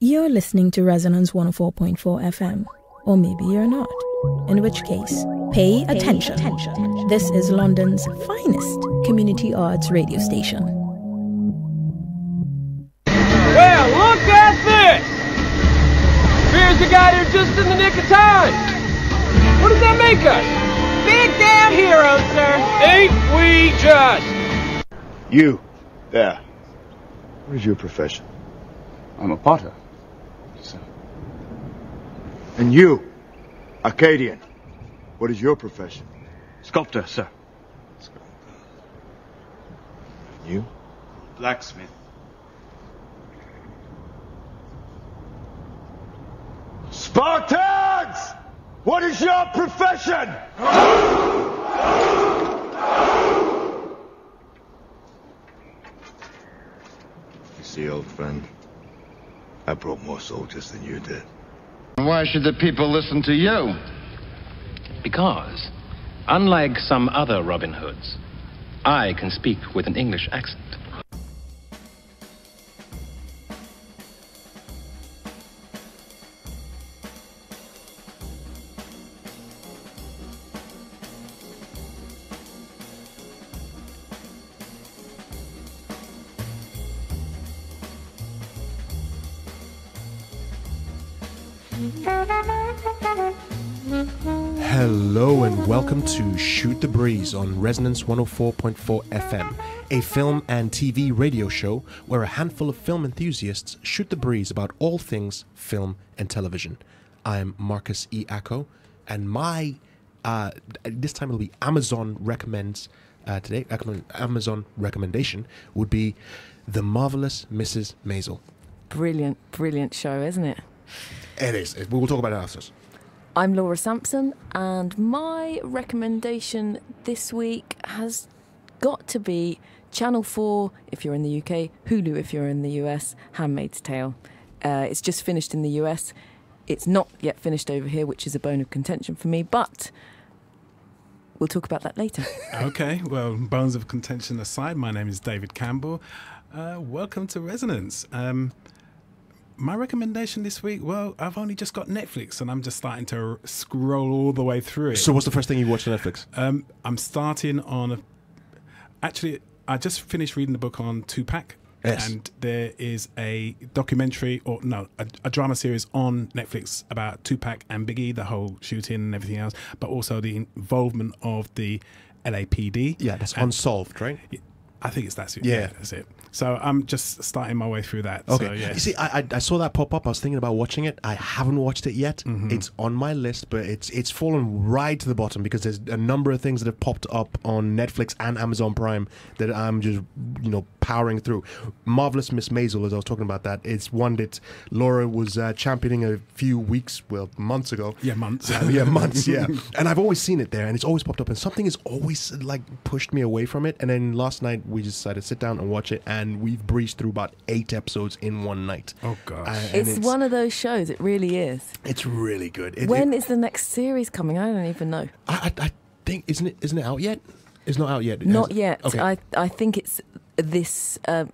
You're listening to Resonance 104.4 FM, or maybe you're not. In which case, pay, pay attention. attention. This is London's finest community arts radio station. Well, look at this! Here's the guy here just in the nick of time. What does that make us? Big damn heroes, sir. Ain't we just? You, there. What is your profession? I'm a potter. And you, Arcadian, what is your profession? Sculptor, sir. Sculptor. And you? Blacksmith. Spartans! What is your profession? You see, old friend, I brought more soldiers than you did. Why should the people listen to you? Because, unlike some other Robin Hoods, I can speak with an English accent. Welcome to Shoot the Breeze on Resonance 104.4 FM, a film and TV radio show where a handful of film enthusiasts shoot the breeze about all things film and television. I'm Marcus E. Ako, and my uh, this time it'll be Amazon recommends uh, today. Amazon recommendation would be The Marvelous Mrs. Maisel. Brilliant, brilliant show, isn't it? It is. We'll talk about it after. I'm Laura Sampson, and my recommendation this week has got to be Channel 4 if you're in the UK, Hulu if you're in the US, Handmaid's Tale. Uh, it's just finished in the US. It's not yet finished over here, which is a bone of contention for me, but we'll talk about that later. okay, well, bones of contention aside, my name is David Campbell. Uh, welcome to Resonance. Um, my recommendation this week, well, I've only just got Netflix and I'm just starting to scroll all the way through it. So, what's the first thing you watched on Netflix? Um, I'm starting on. A, actually, I just finished reading the book on Tupac. Yes. And there is a documentary, or no, a, a, drama series on Netflix about Tupac and Biggie, the whole shooting and everything else, but also the involvement of the LAPD. Yeah, that's and, unsolved, right? I think it's that's it. Yeah. yeah, that's it. So I'm just starting my way through that. Okay. So, yeah. You see, I, I, I saw that pop up. I was thinking about watching it. I haven't watched it yet. Mhm. It's on my list, but it's it's fallen right to the bottom because there's a number of things that have popped up on Netflix and Amazon Prime that I'm just you know powering through. Marvelous Miss Maisel, as I was talking about that, it's one that Laura was uh, championing a few weeks, well, months ago. Yeah, months. Uh, yeah, months. Yeah, and I've always seen it there, and it's always popped up, and something has always like pushed me away from it. And then last night we just decided to sit down and watch it, and we've breezed through about eight episodes in one night. Oh gosh, Uh, and It's, one of those shows, it really is. It's really good. It, When it- is the next series coming? I don't even know. I, I, I think isn't it isn't it out yet? It's not out yet. Not has- yet. Okay. I I think it's this um,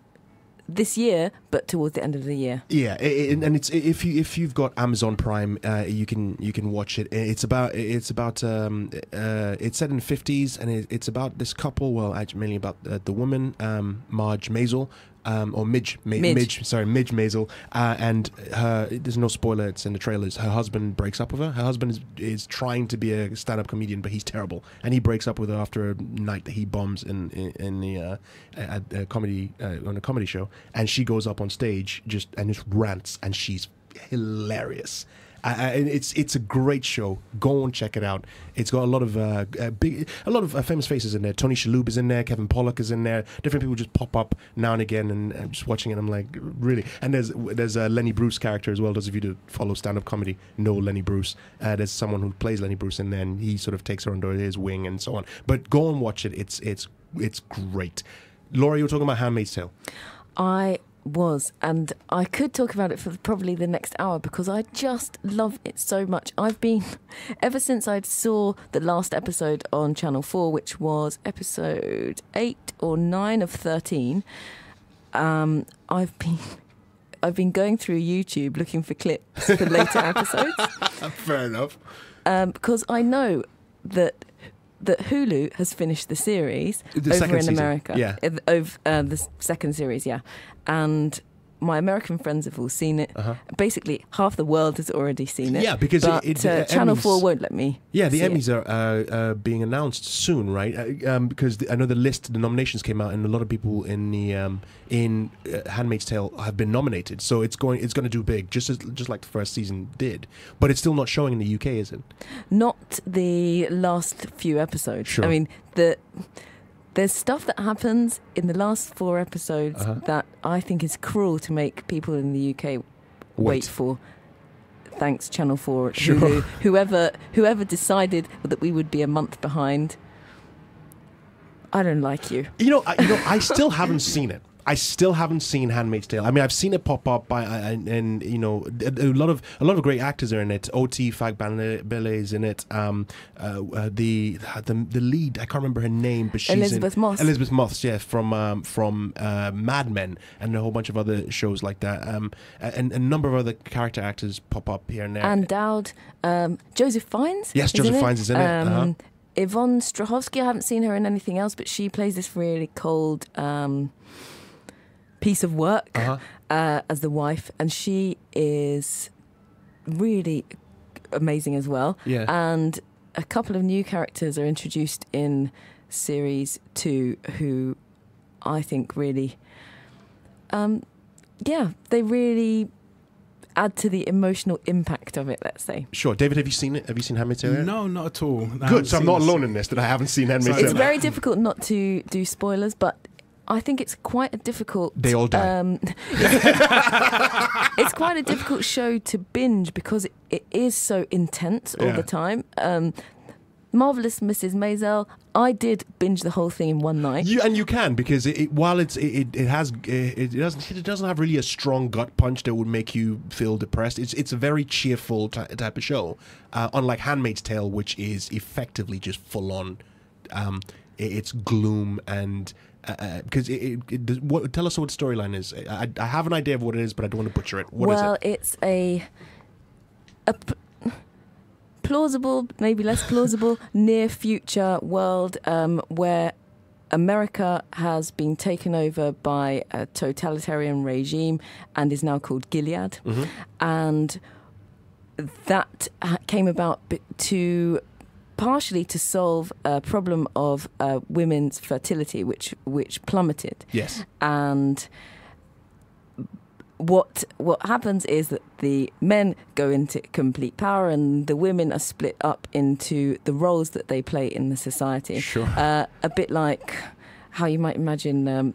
this year, but towards the end of the year. Yeah, and it's if you if you've got Amazon Prime, uh, you can you can watch it. It's about it's about um, uh, it's set in the fifties, and it, it's about this couple. Well, actually, mainly about uh, the woman, um, Marge Maisel. Um, or Midge, Ma- Midge. Midge, sorry, Midge Maisel, uh, and her. There's no spoiler; it's in the trailers. Her husband breaks up with her. Her husband is, is trying to be a stand-up comedian, but he's terrible, and he breaks up with her after a night that he bombs in in, in the uh, at a comedy uh, on a comedy show, and she goes up on stage just and just rants, and she's hilarious. Uh, it's it's a great show. Go and check it out. It's got a lot of uh, uh, big, a lot of uh, famous faces in there. Tony Shalhoub is in there. Kevin Pollak is in there. Different people just pop up now and again, and I'm just watching it. I'm like, really. And there's there's a Lenny Bruce character as well. Those of you that follow stand up comedy know Lenny Bruce. Uh, there's someone who plays Lenny Bruce and he sort of takes her under his wing and so on. But go and watch it. It's it's it's great. Laura, you were talking about Handmaid's Tale. I was, and I could talk about it for probably the next hour because I just love it so much. I've been, ever since I saw the last episode on Channel 4, which was episode 8 or 9 of 13, um, I've been I've been going through YouTube looking for clips for later episodes Fair enough. um, because I know that that Hulu has finished the series The over in season, America. yeah. Over uh, the second series, yeah, and. My American friends have all seen it. Basically, half the world has already seen it. Uh-huh. Yeah, because it- but, it- uh, uh, Channel Emmys- Four won't let me. Yeah, the see it. Emmys are uh, uh, being announced soon, right? Uh, um, because the, I know the list, the nominations came out, and a lot of people in the um, in uh, *Handmaid's Tale* have been nominated. So it's going, it's going to do big, just as just like the first season did. But it's still not showing in the UK, is it? Not the last few episodes. Sure. I mean, the there's stuff that happens in the last four episodes Uh-huh. that I think is cruel to make people in the UK wait, Wait. for. Thanks, Channel Four, Sure. Hulu, whoever whoever decided that we would be a month behind. I don't like you. You know, I, you know, I still haven't seen it. I still haven't seen *Handmaid's Tale*. I mean, I've seen it pop up by, and, and you know, a, a lot of a lot of great actors are in it. O-T Fagbenle is in it. Um, uh, uh, the the the lead, I can't remember her name, but she's Elisabeth in, Moss. Elisabeth Moss, yeah, from um, from uh, Mad Men and a whole bunch of other shows like that. Um, and, and a number of other character actors pop up here and there. Ann Dowd, um, Joseph Fiennes. Yes, Joseph. Fiennes is in it, Um, uh-huh. Yvonne Strahovski. I haven't seen her in anything else, but she plays this really cold um, piece of work Uh-huh. uh, as the wife, and she is really amazing as well. Yeah. And a couple of new characters are introduced in series two, who I think really, um, yeah, they really add to the emotional impact of it. Let's say. Sure, David, have you seen it? Have you seen *Handmaid's Tale*? No, not at all. I Good, so I'm not alone in this that I haven't seen *Handmaid's Tale*. It's very difficult not to do spoilers, but I think it's quite a difficult. They all die. Um, it's quite a difficult show to binge because it, it is so intense all Yeah. the time. Um, Marvelous Mrs. Maisel. I did binge the whole thing in one night. You and you can because it, it while it's it, it, has it, it doesn't it doesn't have really a strong gut punch that would make you feel depressed. It's it's a very cheerful ty- type of show, uh, unlike *Handmaid's Tale*, which is effectively just full on. Um, it, it's gloom and because it, it, it, does- what, tell us what the storyline is. I, I have an idea of what it is, but I don't want to butcher it. What is it? well, it? it's a a p- plausible, maybe less plausible, near future world um, where America has been taken over by a totalitarian regime and is now called Gilead, Mm-hmm. and that came about to partially to solve a problem of uh, women's fertility, which which plummeted Yes. and what what happens is that the men go into complete power and the women are split up into the roles that they play in the society Sure. uh, a bit like how you might imagine um,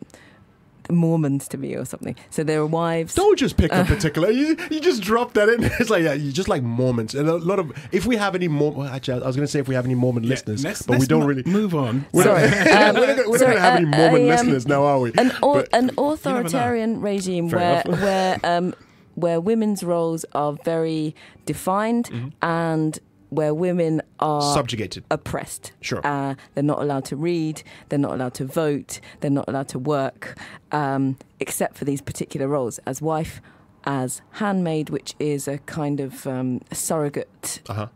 Mormons to be or something so there are wives Don't just pick a particular. You, you just drop that in. It's like yeah, you just like Mormons and a lot of. If we have any more, well, actually, I was going to say if we have any Mormon Yeah, listeners, let's- but we let's don't mo- really. move on. We're Sorry. not, Um, we're not, gonna- we're sorry, gonna have any uh, Mormon I, um, listeners now, are we? an, au- But- an authoritarian regime Fair where where um, where women's roles are very defined Mm-hmm. and where women are Subjugated. oppressed. Sure. Uh, they're not allowed to read. They're not allowed to vote. They're not allowed to work, um, except for these particular roles as wife, as handmaid, which is a kind of um, surrogate, Uh-huh.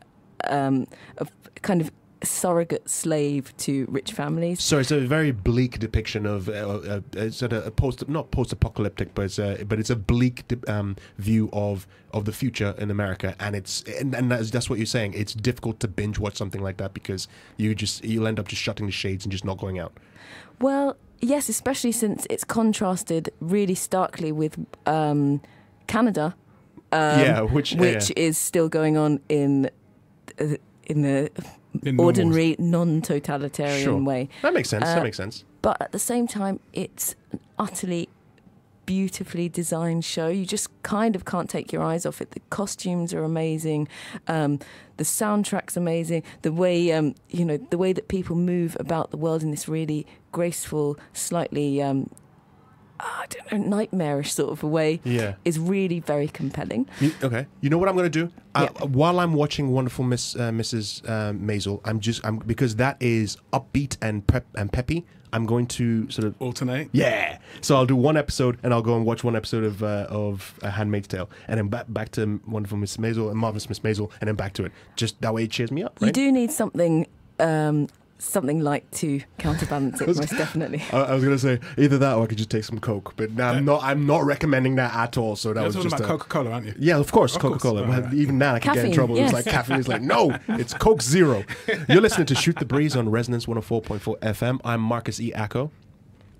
um, kind of surrogate slave to rich families. So it's a very bleak depiction of uh, uh, it's sort of a post not post-apocalyptic, but it's a, but it's a bleak um, view of of the future in America, and it's and, and that's, that's what you're saying. It's difficult to binge watch something like that because you just you'll end up just shutting the shades and just not going out. Well, yes, especially since it's contrasted really starkly with um, Canada. Um, Yeah, which- which yeah. is still going on in uh, in the In ordinary, non-totalitarian Sure. way. That makes sense. Uh, that makes sense. But at the same time, it's an utterly beautifully designed show. You just kind of can't take your eyes off it. The costumes are amazing, um, the soundtrack's amazing. The way um, you know the way that people move about the world in this really graceful, slightly um, I don't know, nightmarish sort of a way Yeah. is really very compelling. You, okay. You know what I'm going to do? Uh, Yeah. while I'm watching Wonderful Miss uh, Mrs. Uh, Maisel, I'm just I'm because that is upbeat and pep and peppy. I'm going to sort of Alternate. yeah. So I'll do one episode and I'll go and watch one episode of uh, of uh, Handmaid's Tale, and then back back to Wonderful Miss Maisel and Marvelous Miss Maisel, and then back to it. Just that way it cheers me up. Right? You do need something, um, something light to counterbalance it, most definitely. I, I was gonna say either that or I could just take some Coke, but now I'm not. I'm not recommending that at all. So that You're was talking just about a- Coca Cola, aren't you? Yeah, of course, Of Coca course. Cola. All right. Even now, I could get in trouble. yes. It's like caffeine is like, no, it's Coke Zero. You're listening to Shoot the Breeze on Resonance 104.4 FM. I'm Marcus E. Ako.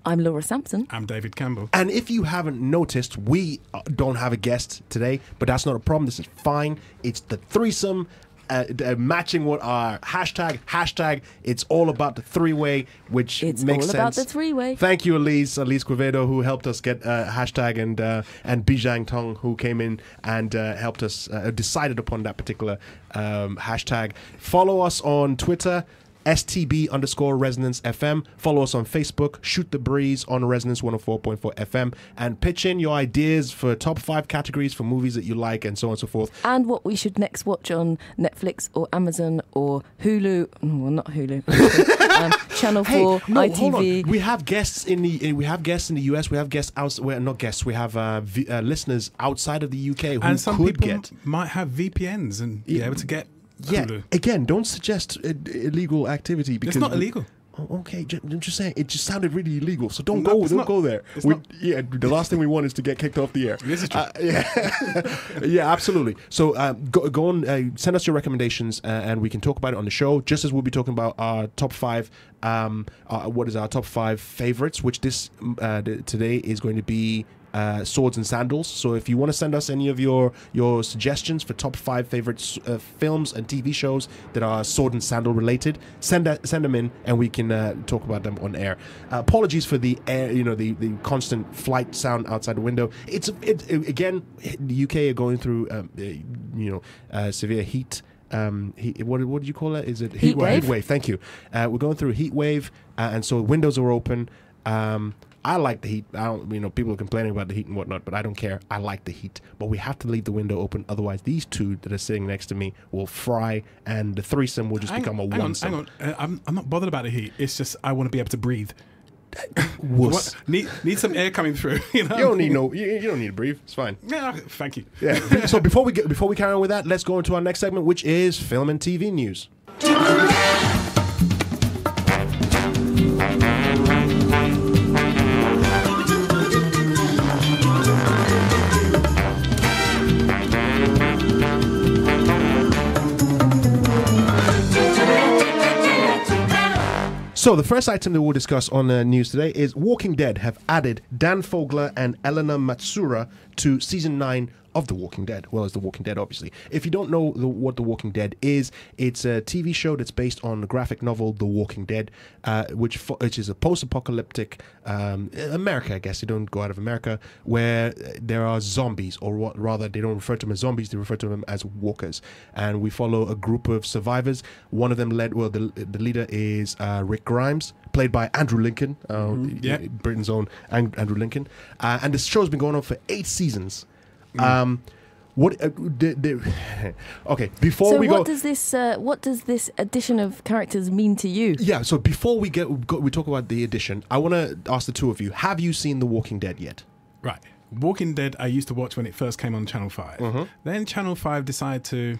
I'm Laura Sampson. I'm David Campbell. And if you haven't noticed, we uh, don't have a guest today, but that's not a problem. This is fine. It's the threesome. Uh, uh, matching what our hashtag hashtag it's all about the three way which It's makes all sense about the three-way. thank you elise elise quevedo who helped us get uh, hashtag and uh, and bijang tong who came in and uh, helped us uh, decided upon that particular um, hashtag follow us on twitter STB underscore resonance FM. Follow us on Facebook, Shoot the Breeze on Resonance 104.4 FM, and pitch in your ideas for top five categories for movies that you like and so on and so forth. And what we should next watch on Netflix or Amazon or Hulu. mm, Well, not Hulu. um, Channel 4, no, hold on. ITV. We have guests in the we have guests in the US. We have guests out. Well, not guests. We have uh, v- uh, listeners outside of the UK who and some could people get. might have VPNs and be Yeah. able to get Yeah. Hulu. Again, don't suggest uh, illegal activity because It's not illegal. Oh, okay, ju- I'm just saying it just sounded really illegal. So don't No, go, it's don't not. go there. It's We- not. Yeah, the last thing we want is to get kicked off the air. This is true. Uh, yeah, yeah, absolutely. So uh, go, go on, uh, send us your recommendations, uh, and we can talk about it on the show. Just as we'll be talking about our top five. Um, uh, what is our top five favorites? Which this uh, th- today is going to be. Uh, swords and sandals. So if you want to send us any of your your suggestions for top five favorite uh, films and TV shows that are sword and sandal related, send that send them in, and we can uh, talk about them on air. Uh, apologies for the air, you know, the, the constant flight sound outside the window. It's it, again, the UK are going through, um, uh, you know, uh, severe heat. Um, what what do you call it? Is it Heat wave. Heat wave. Thank you. Uh, we're going through a heat wave, uh, and so windows are open. Um, I like the heat. I don't, you know, people are complaining about the heat and whatnot, but I don't care. I like the heat, but we have to leave the window open. Otherwise, these two that are sitting next to me will fry, and the threesome will just Hang become on, a hang on, one. hang on. Uh, I'm, I'm not bothered about the heat. It's just I want to be able to breathe. Wuss. What, need need some air coming through. You know. You don't need no. You, you don't need to breathe. It's fine. Yeah, thank you. Yeah. so before we get before we carry on with that, let's go into our next segment, which is film and TV news. So the first item that we'll discuss on the news today is Walking Dead have added Dan Fogler and Eleanor Matsura to season nine of The Walking Dead. Well, as The Walking Dead, obviously. If you don't know the, what The Walking Dead is, it's a TV show that's based on the graphic novel The Walking Dead, uh, which fo- which is a post-apocalyptic um, America. I guess they don't go out of America where there are zombies, or what, rather, they don't refer to them as zombies; they refer to them as walkers. And we follow a group of survivors. One of them led. Well, the the leader is uh, Rick Grimes, played by Andrew Lincoln, uh, yeah. Britain's own Andrew Lincoln. Uh, and this show's been going on for eight seasons. Um, what? Uh, the, the, okay, before so we what go. does this uh, what does this addition of characters mean to you? yeah, so before we get go, we talk about the addition I want to ask the two of you: Have you seen The Walking Dead yet? Right. Walking Dead, I used to watch when it first came on Channel 5. Mm-hmm. Then Channel 5 decided to,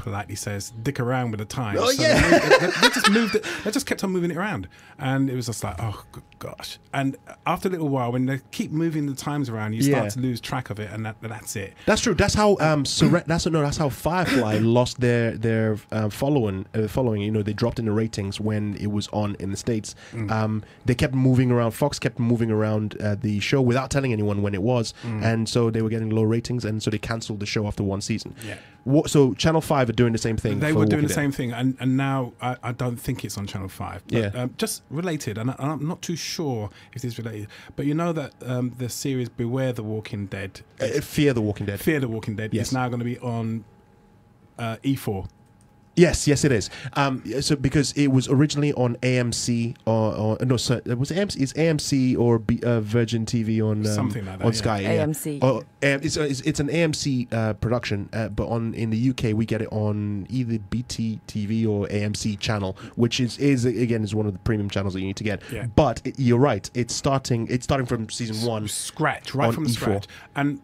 politely says, dick around with the times. Oh, So yeah. They, they- they just moved it, they just kept on moving it around. And it was just like, oh, gosh. And after a little while, when they keep moving the times around, you start Yeah. to lose track of it, and that, that's it. That's true. That's how um Seren- that's no that's how Firefly lost their their uh, following uh, following. You know they dropped in the ratings when it was on in the states. Mm. Um, they kept moving around. Fox kept moving around uh, the show without telling anyone when it was, Mm. and so they were getting low ratings, and so they cancelled the show after one season. Yeah. What, so Channel Five are doing the same thing. They were doing the Dead. same thing, and, and now I, I don't think it's on Channel 5. But, Yeah. Um, just related, and I, I'm not too sure if this is related, but you know that um, the series Beware the Walking Dead, Uh, Fear the Walking Dead. Fear the Walking Dead, Yes. is now going to be on uh, E4. Yes, yes, it is. Um, so because it was originally on AMC or, or no, so it was AMC. It's AMC or B, uh, Virgin TV on um, Something like that, on yeah. Sky. yeah. AMC. Oh, um, it's, uh, it's it's an AMC uh, production, uh, but on in the UK we get it on either BT TV or AMC channel, which is is again is one of the premium channels that you need to get. Yeah. But it, you're right. It's starting. It's starting from season one. scratch right on from the E4. scratch. And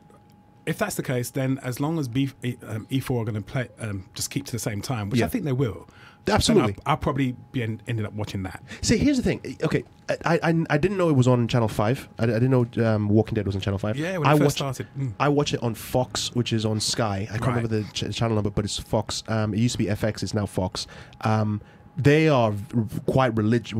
if that's the case, then as long as B, um, E4 are going to play, um, just keep to the same time, which Yeah. I think they will. Absolutely. I'll, I'll probably be en- ended up watching that. See, here's the thing. Okay, I I, I didn't know it was on Channel Five. I, I didn't know um, Walking Dead was on Channel Five. Yeah, when it I first watched, started. Mm. I watch it on Fox, which is on Sky. I can't Right. remember the ch- channel number, but it's Fox. Um, it used to be FX. It's now Fox. Um, they are quite religious.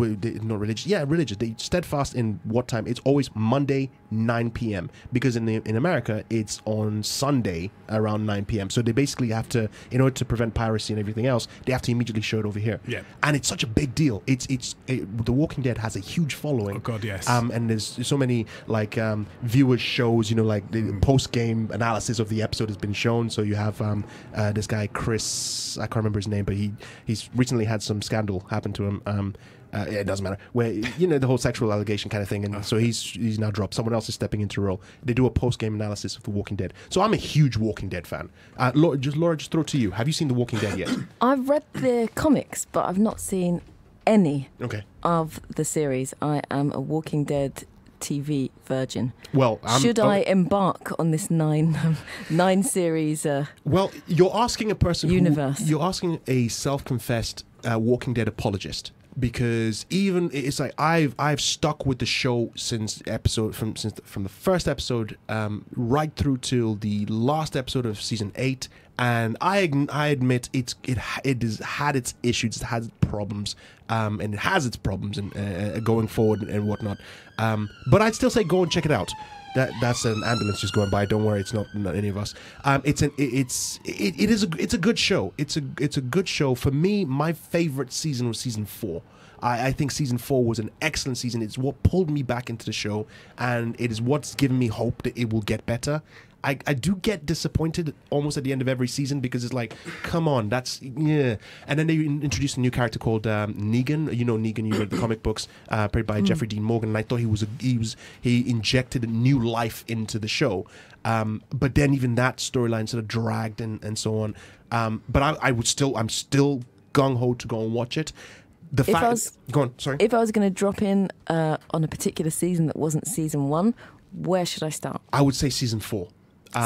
Not religious. Yeah, religious. They steadfast in what time? It's always Monday, 9 p.m. Because in the in America, it's on Sunday around 9 p.m. So they basically have to, in order to prevent piracy and everything else, they have to immediately show it over here. Yeah. And it's such a big deal. It's it's it, The Walking Dead has a huge following. Oh, God, yes. Um, and there's so many like um, viewers shows. You know, like the Mm. post game analysis of the episode has been shown. So you have um, uh, this guy Chris. I can't remember his name, but he he's recently had some scandal happen to him. Um, uh, it doesn't matter. Where you know the whole sexual allegation kind of thing, and so he's he's now dropped. Someone else is stepping into the role. They do a post game analysis of The Walking Dead. So I'm a huge Walking Dead fan. Uh, Laura, just Laura, just throw it to you. Have you seen The Walking Dead yet? I've read the comics, but I've not seen any Okay. of the series. I am a Walking Dead TV virgin. Well, I'm, Should oh, I embark on this nine um, nine series? Uh, Well, you're asking a person Universe. Who, you're asking a self-confessed uh, Walking Dead apologist because even it's like I've I've stuck with the show since episode from since the, from the first episode um, right through till the last episode of season eight, and I I admit it's it it has had its issues, it has problems, um, and it has its problems and uh, going forward and whatnot. Um, but I'd still say go and check it out. That that's an ambulance just going by. Don't worry, it's not, not any of us. Um, it's an it, it's it, it is a it's a good show. It's a it's a good show for me. My favorite season was season four. I, I think season four was an excellent season. It's what pulled me back into the show, and it is what's given me hope that it will get better. I, I do get disappointed almost at the end of every season because it's like, come on, that's yeah. And then they in- introduced a new character called um, Negan. You know Negan. You read the comic books, uh, played by Jeffrey Dean Morgan. And I thought he was a, he was he injected a new life into the show. Um, but then even that storyline sort of dragged and, and so on. Um, but I, I would still I'm still gung ho to go and watch it. The If I fact, was- go on, sorry. if I was going to drop in uh, on a particular season that wasn't season one, where should I start? I would say season four.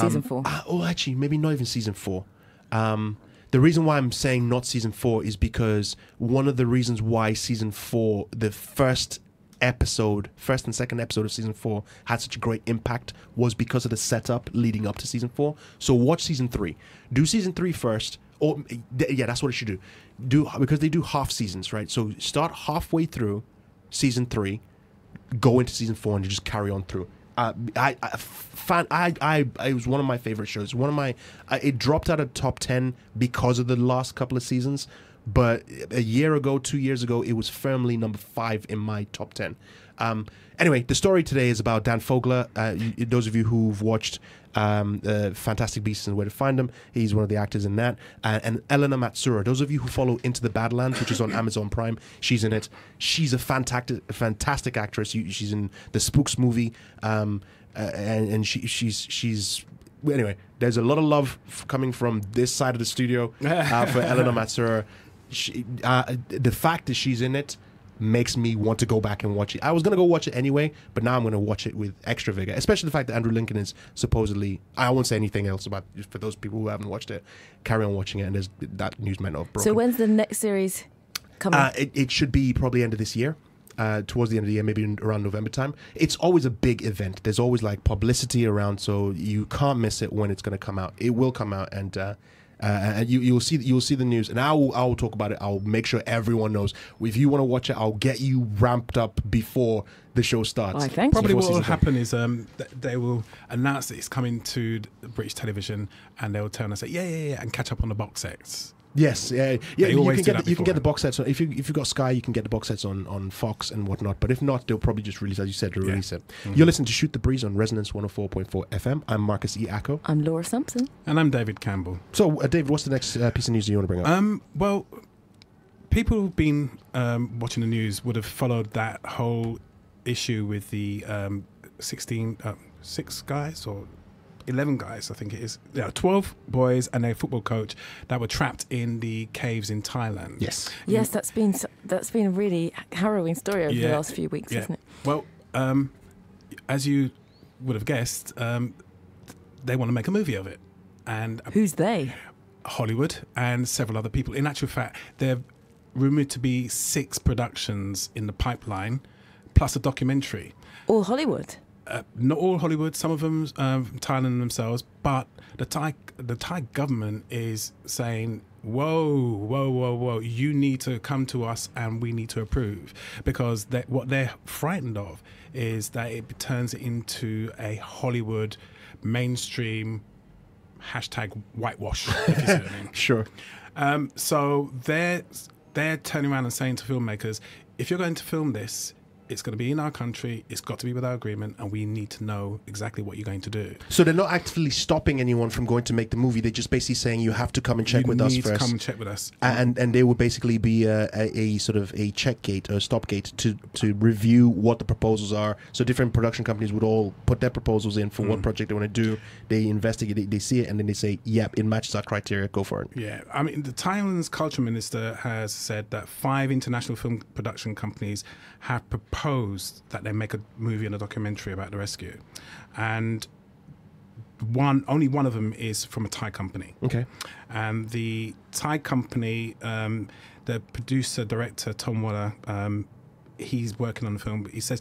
Season four. uh, oh, actually, maybe not even season four. Um, the reason why I'm saying not season four is because one of the reasons why season four, the first episode, first and second episode of season four, had such a great impact was because of the setup leading up to season four. So watch season three. Do season three first. Or yeah, that's what it should do. Do because they do half seasons, right? So start halfway through season three, go into season four and you just carry on through. Uh, I, I, fan, I, I, it was one of my favorite shows. One of my, I, it dropped out of top ten because of the last couple of seasons. But a year ago, two years ago, it was firmly number five in my top ten. Um, anyway, the story today is about Dan Fogler. Uh, you, those of you who've watched um, uh, Fantastic Beasts and Where to Find Them, he's one of the actors in that. Uh, and Eleanor Matsura. Those of you who follow Into the Badlands, which is on Amazon Prime, she's in it. She's a fantastic, fantastic actress. You, she's in the Spooks movie, um, uh, and, and she, she's she's anyway. There's a lot of love f- coming from this side of the studio uh, for Eleanor Matsura. She, uh, the fact that she's in it makes me want to go back and watch it. I was gonna go watch it anyway, but now I'm gonna watch it with extra vigor. Especially the fact that Andrew Lincoln is supposedly. I won't say anything else about for those people who haven't watched it. Carry on watching it, and there's, that news might not have broken. So when's the next series coming? Uh, it, it should be probably end of this year. Uh, towards the end of the year, maybe around November time. It's always a big event. There's always like publicity around, so you can't miss it when it's going to come out. It will come out, and uh, and you you'll see you'll see the news. And I will I will talk about it. I'll make sure everyone knows. If you want to watch it, I'll get you ramped up before the show starts. Why, thank. Probably what will happen is um, th- they will announce that it's coming to British television, and they'll turn and say, "Yeah, yeah, yeah," and catch up on the box sets. Yes, yeah, yeah. They You can get the, you can get the box sets. On, if you if you've got Sky, you can get the box sets on, on Fox and whatnot. But if not, they'll probably just release, as you said, to Yeah. release it. Mhm. You're listening to Shoot the Breeze on Resonance 104.4 FM. I'm Marcus E. Ako. I'm Laura Sampson. And I'm David Campbell. So, uh, David, what's the next uh, piece of news you want to bring up? Um, well, people who've been um, watching the news would have followed that whole issue with the um, 16, uh, six guys or 11 guys, I think it is. Yeah, 12 boys and a football coach that were trapped in the caves in Thailand. Yes. Yes, that's been s- that's been a really harrowing story over the last few weeks, Yeah. hasn't it? Well, um, as you would have guessed, um, they want to make a movie of it. And Who's they? Hollywood and several other people. In actual fact, there are rumored to be six productions in the pipeline, plus a documentary. All Hollywood. Uh, not all Hollywood, some of them um, from Thailand themselves, but the Thai the Thai government is saying, "Whoa, whoa, whoa, whoa! You need to come to us, and we need to approve," because they, what they're frightened of is that it turns into a Hollywood mainstream hashtag whitewash. If you see what I mean. Sure. Um, so they're they're turning around and saying to filmmakers, if you're going to film this, it's going to be in our country. It's got to be with our agreement, and we need to know exactly what you're going to do. So they're not actively stopping anyone from going to make the movie. They're just basically saying you have to come and check you with us first. to come and check with us. and and they will basically be a, a, a sort of a check gate or a stop gate to to review what the proposals are. So different production companies would all put their proposals in for what Mm. project they want to do. They investigate it, they see it, and then they say, "Yep, it matches our criteria. Go for it." Yeah, I mean, the Thailand's culture minister has said that five international film production companies have proposed that they make a movie and a documentary about the rescue, and one only one of them is from a Thai company. Okay. and the Thai company, um, the producer director Tom Waller, um, he's working on the film. But he says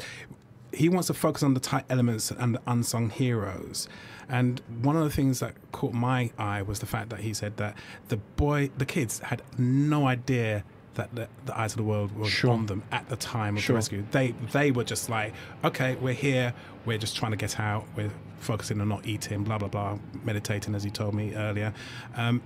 he wants to focus on the Thai elements and the unsung heroes. And one of the things that caught my eye was the fact that he said that the boy, the kids had no idea that the, the eyes of the world were Sure. on them at the time of Sure. the rescue. They they were just like, okay, we're here, we're just trying to get out, we're focusing on not eating, blah blah blah, meditating as you told me earlier. Um,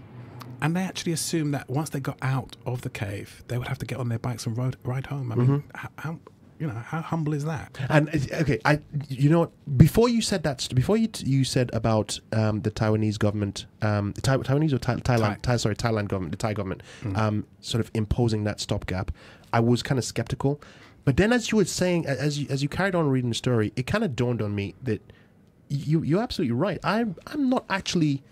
and they actually assumed that once they got out of the cave, they would have to get on their bikes and ride, ride home. I mean, Mhm. how, how you know how humble is that? And okay, I you know what? Before you said that, before you t- you said about um, the Taiwanese government, um, the Thai- Taiwanese or Thai- Thailand, Thai. sorry, Thailand government, the Thai government, Mm. um, sort of imposing that stopgap, I was kind of skeptical. But then, as you were saying, as you as you carried on reading the story, it kind of dawned on me that you you're absolutely right. I'm I'm not actually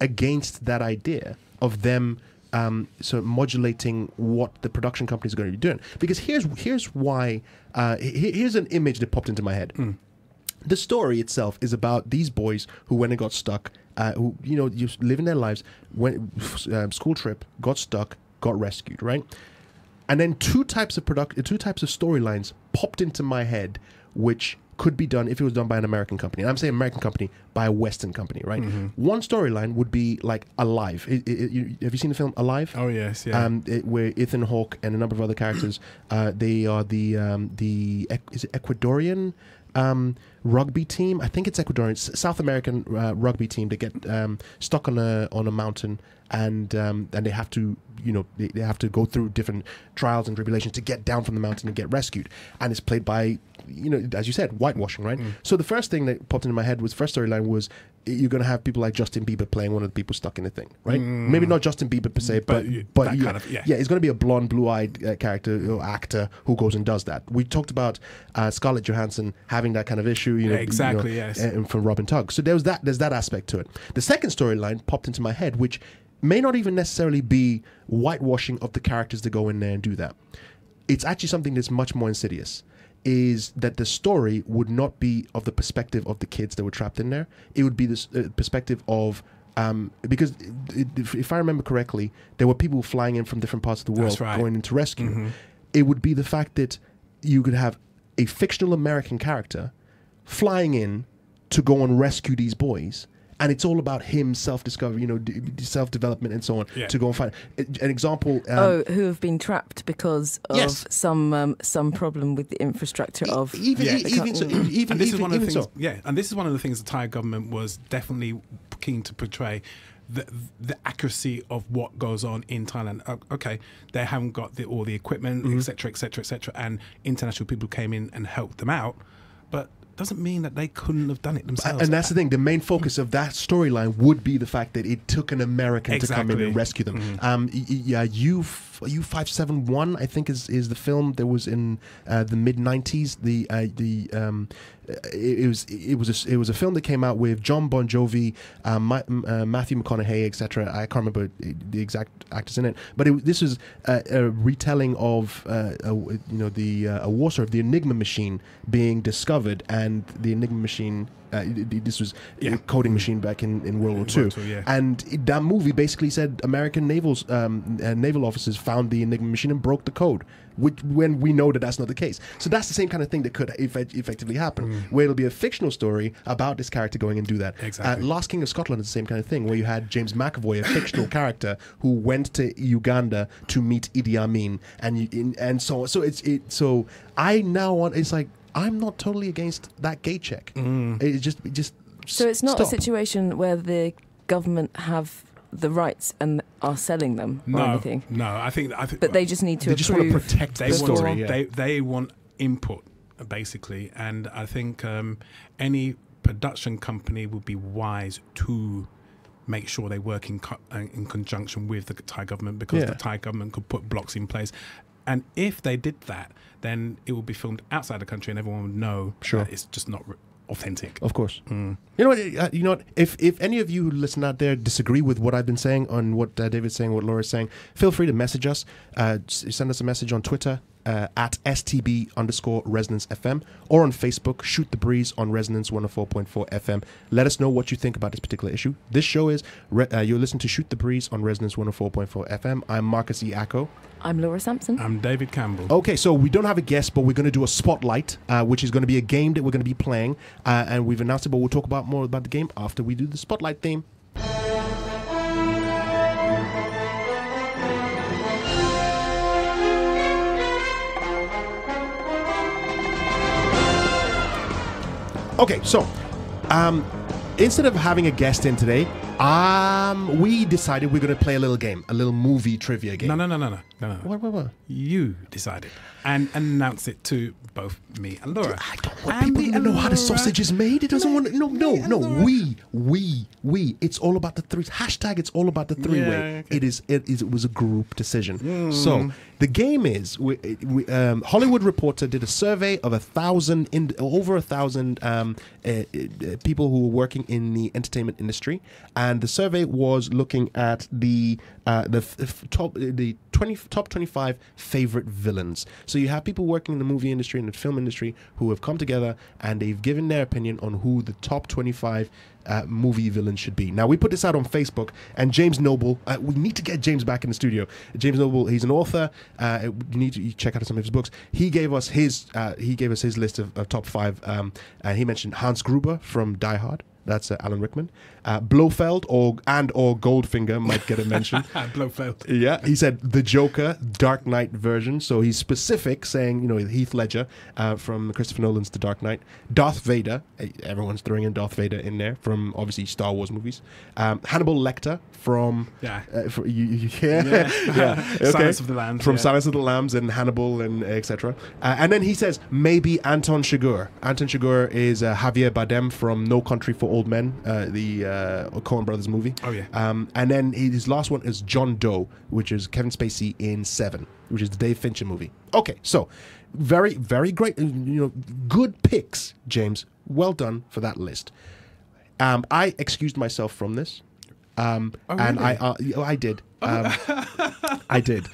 against that idea of them um, of modulating what the production companies are going to be doing. Because here's here's why. Uh, here's an image that popped into my head. The story itself is about these boys who went and got stuck. Uh, who you know, just living their lives. Went um, school trip, got stuck, got rescued. Right. And then two types of product, two types of storylines popped into my head, which could be done if it was done by an American company. And I'm saying American company by a Western company, right? Mhm. One storyline would be like Alive. It, it, you, have you seen the film Alive? Oh yes, yeah. Um, it, where Ethan Hawke and a number of other characters, uh, they are the um, the is it Ecuadorian um, rugby team. I think it's Ecuadorian, South American uh, rugby team. They get um, stuck on a on a mountain and um, and they have to you know they, they have to go through different trials and tribulations to get down from the mountain and get rescued. And it's played by you know as you said whitewashing, right? So the first thing that popped into my head was first storyline was you're going to have people like Justin Bieber playing one of the people stuck in the thing, right? Mm. Maybe not Justin Bieber per se, But but but, yeah, kind of- yeah. yeah, it's going to be a blonde, blue-eyed uh, character or actor who goes and does that. We talked about uh, Scarlett Johansson having that kind of issue, you know, Yeah, exactly, you know, yes. and from Robin Tugg. So there was that. There's that aspect to it. The second storyline popped into my head, which may not even necessarily be whitewashing of the characters that go in there and do that. It's actually something that's much more insidious. Is that the story would not be of the perspective of the kids that were trapped in there? It would be the uh, perspective of um, because it, if, if I remember correctly, there were people flying in from different parts of the world right. going into rescue. Mhm. It would be the fact that you could have a fictional American character flying in to go and rescue these boys. And it's all about him self-discovery, you know, d- d- self-development and so on. Yeah. To go and find an example. Um, oh, who have been trapped because of Yes. some um, some problem with the infrastructure of even- the even so- even- and this is one of the things. so. Yeah, and this is one of the things the Thai government was definitely keen to portray. the the accuracy of what goes on in Thailand. Okay, they haven't got the, all the equipment, etc., etc., etc., and international people came in and helped them out, but doesn't mean that they couldn't have done it themselves. And that's the thing. The main focus of that storyline would be the fact that it took an American to come in and rescue them. Mhm. Um, yeah, U U five seven one, I think, is is the film that was in uh, the mid nineties. The uh, the um, it, was it was a, it was a film that came out with Jon Bon Jovi, uh, uh, Matthew McConaughey, etc. I can't remember the exact actors in it, but it, this was a, a retelling of uh, a, you know the uh, a war story of the Enigma machine being discovered, and the Enigma machine. Uh, this was a coding machine back in, in World War II, World II, yeah. and that movie basically said American navals um, uh, naval officers found the Enigma machine and broke the code, which when we know that that's not the case. So that's the same kind of thing that could effect- effectively happen, where it'll be a fictional story about this character going and do that. Mm. Exactly. Uh, Last King of Scotland is the same kind of thing, where you had James McAvoy, a fictional character who went to Uganda to meet Idi Amin, and you, in, and so on. So it's it. So I now want. It's like I'm not totally against that gate check. Mm. It just it just. So it's not stop. a situation where the government have the rights and are selling them or no, anything. no. I think I think But they just need to They just wanna protect they the before- story, want yeah. they they want input basically, and I think um, any production company would be wise to make sure they work in co- uh, in conjunction with the Thai government because Yeah. the Thai government could put blocks in place. And if they did that, then it would be filmed outside the country, and everyone would know Sure. that it's just not authentic. Of course. Mm. You know what? Uh, you know what? If if any of you who listen out there disagree with what I've been saying on what uh, David's saying, what Laura's saying, feel free to message us. Uh, send us a message on Twitter uh, at stb underscore resonance fm or on Facebook. Shoot the breeze on resonance 104.4 FM. Let us know what you think about this particular issue. This show is re- uh, you're listening to Shoot the Breeze on resonance 104.4 FM. I'm Marcus E. Ako. I'm Laura Sampson. I'm David Campbell. Okay, so we don't have a guest, but we're going to do a spotlight, uh, which is going to be a game that we're going to be playing, uh, and we've announced it. But we'll talk about more about the game after we do the spotlight theme. Okay, so um, instead of having a guest in today, um, we decided we're going to play a little game, a little movie trivia game. No, no, no, no, no, no, no. What, what, what? You decided and announced it to both me and Laura. I don't want people to know how the sausage is made. It doesn't want to. No, no, no. We, we, we. It's all about the three. Hashtag. It's all about the three way. Okay. It is. It is. It was a group decision. So the game is. We, we, um, Hollywood Reporter did a survey of a thousand, in, over a thousand um, uh, uh, people who were working in the entertainment industry, and the survey was looking at the uh, the top the 20 top 25 favorite villains. So you have people working in the movie industry and the film industry who have come together and they've given their opinion on who the top 25 uh, movie villains should be. Now we put this out on Facebook, and James Noble. Uh, we need to get James back in the studio. James Noble, he's an author. Uh, you need to check out some of his books. He gave us his uh, he gave us his list of, of top five, um, and he mentioned Hans Gruber from Die Hard. That's uh, Alan Rickman. Uh, Blofeld or and or Goldfinger might get a mention. Blofeld. Yeah, he said the Joker, Dark Knight version. So he's specific, saying you know Heath Ledger uh, from Christopher Nolan's The Dark Knight, Darth Vader. eh, Everyone's throwing in Darth Vader in there from obviously Star Wars movies. Um, Hannibal Lecter from Yeah. uh, for, you, you, yeah, Yeah. yeah, okay. Silence of the Lambs, from yeah. Silence of the Lambs and Hannibal and etc. Uh, and then he says maybe Anton Chigurh. Anton Chigurh is uh, Javier Bardem from No Country for Old Men, uh, the uh, Coen Brothers movie. Oh, yeah. Um, and then his last one is John Doe, which is Kevin Spacey in Seven, which is the Dave Fincher movie. Okay, so very, very great. uh, You know, good picks, James. Well done for that list. Um, I excused myself from this, um, Oh, and I uh, I did. Um, I did.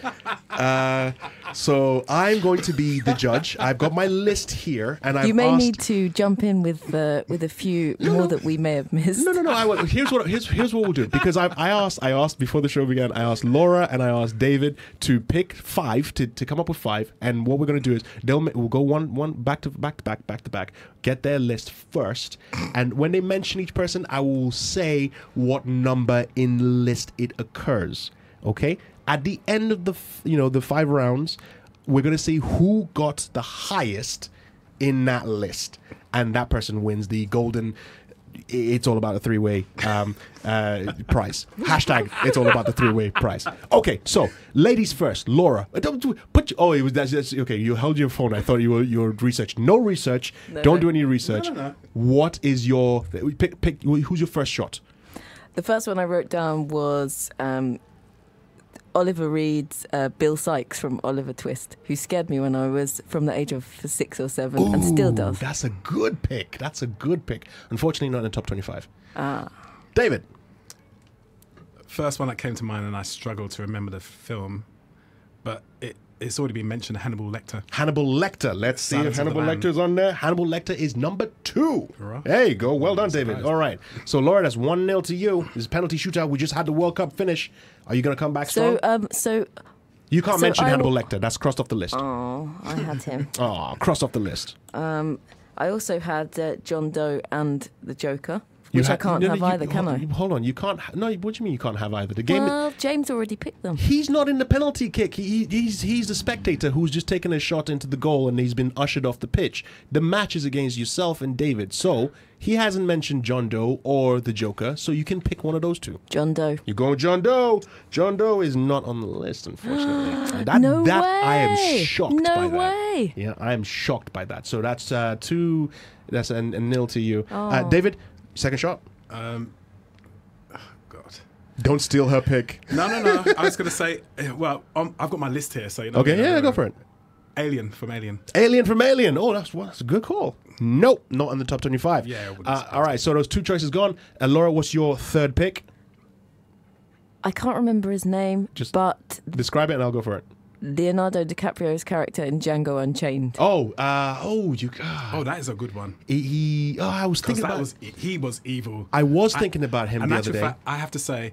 Uh, so I'm going to be the judge. I've got my list here, and I've you may asked, need to jump in with uh, with a few more that we may have missed. No, no, no. I, here's what here's here's what we'll do because I, I asked I asked before the show began. I asked Laura and I asked David to pick five to, to come up with five. And what we're going to do is they'll we'll go one one back to back to back back to back. Get their list first, and when they mention each person, I will say what number in the list it occurs. Okay. At the end of the f- you know the five rounds, we're going to see who got the highest in that list, and that person wins the golden it's all about the three way um, uh, price. Hashtag it's all about the three way price. Okay, so ladies first, Laura. Don't do, put. Oh, it was that's, that's okay. You held your phone. I thought you were you were research. No research. No, Don't no. do any research. No, no, no. What is your pick? Pick. Who's your first shot? The first one I wrote down was um, Oliver Reed's uh, Bill Sikes from Oliver Twist, who scared me when I was from the age of six or seven and still does. That's a good pick. That's a good pick. Unfortunately, not in the top twenty-five. Ah. David. First one that came to mind, and I struggled to remember the film, but it, it's already been mentioned. Hannibal Lecter. Hannibal Lecter. Let's see if Silence of the Hannibal Lamb. Lecter is on there. Hannibal Lecter is number two. Hurrah. There you go. Well done, I'm David. surprised. All right. So, Laura, that's 1 0 to you. This is penalty shootout. We just had the World Cup finish. Are you going to come back strong? So, um, so you can't so mention I Hannibal Lecter. That's crossed off the list. Oh, oh, I had him. Oh, crossed off the list. Um, I also had uh, John Doe and the Joker, You which I can't no, have you- either, can hold, I? Hold on. You can't. ha- No, what do you mean you can't have either? The game. Well, James already picked them. He's not in the penalty kick. He, he- he's he's the spectator who's just taken a shot into the goal and he's been ushered off the pitch. The match is against yourself and David, so he hasn't mentioned John Doe or the Joker, so you can pick one of those two. John Doe. You're going John Doe. John Doe is not on the list, unfortunately. That, No that I am way. shocked No by that. way. Yeah, I am shocked by that. So that's uh, two. That's a, a nil to you, uh, Oh. David. Second shot. Um, oh, God. Don't steal her pick. No, no, no. I was going to say, eh, well, um, I've got my list here, so you know. Okay, yeah, go for it. Alien from Alien. Alien from Alien. Oh, that's well, that's a good call. Nope, not in the top twenty-five. Yeah, Uh, all right, so those two choices gone. Uh, Laura, what's your third pick? I can't remember his name, Just- but Describe it, and I'll go for it. Leonardo DiCaprio's character in Django Unchained. Oh, uh, oh, you. Uh, Oh, that is a good one. he, he- Oh, I was thinking that about. was he was evil. I was thinking about him the other day. fact, I have to say,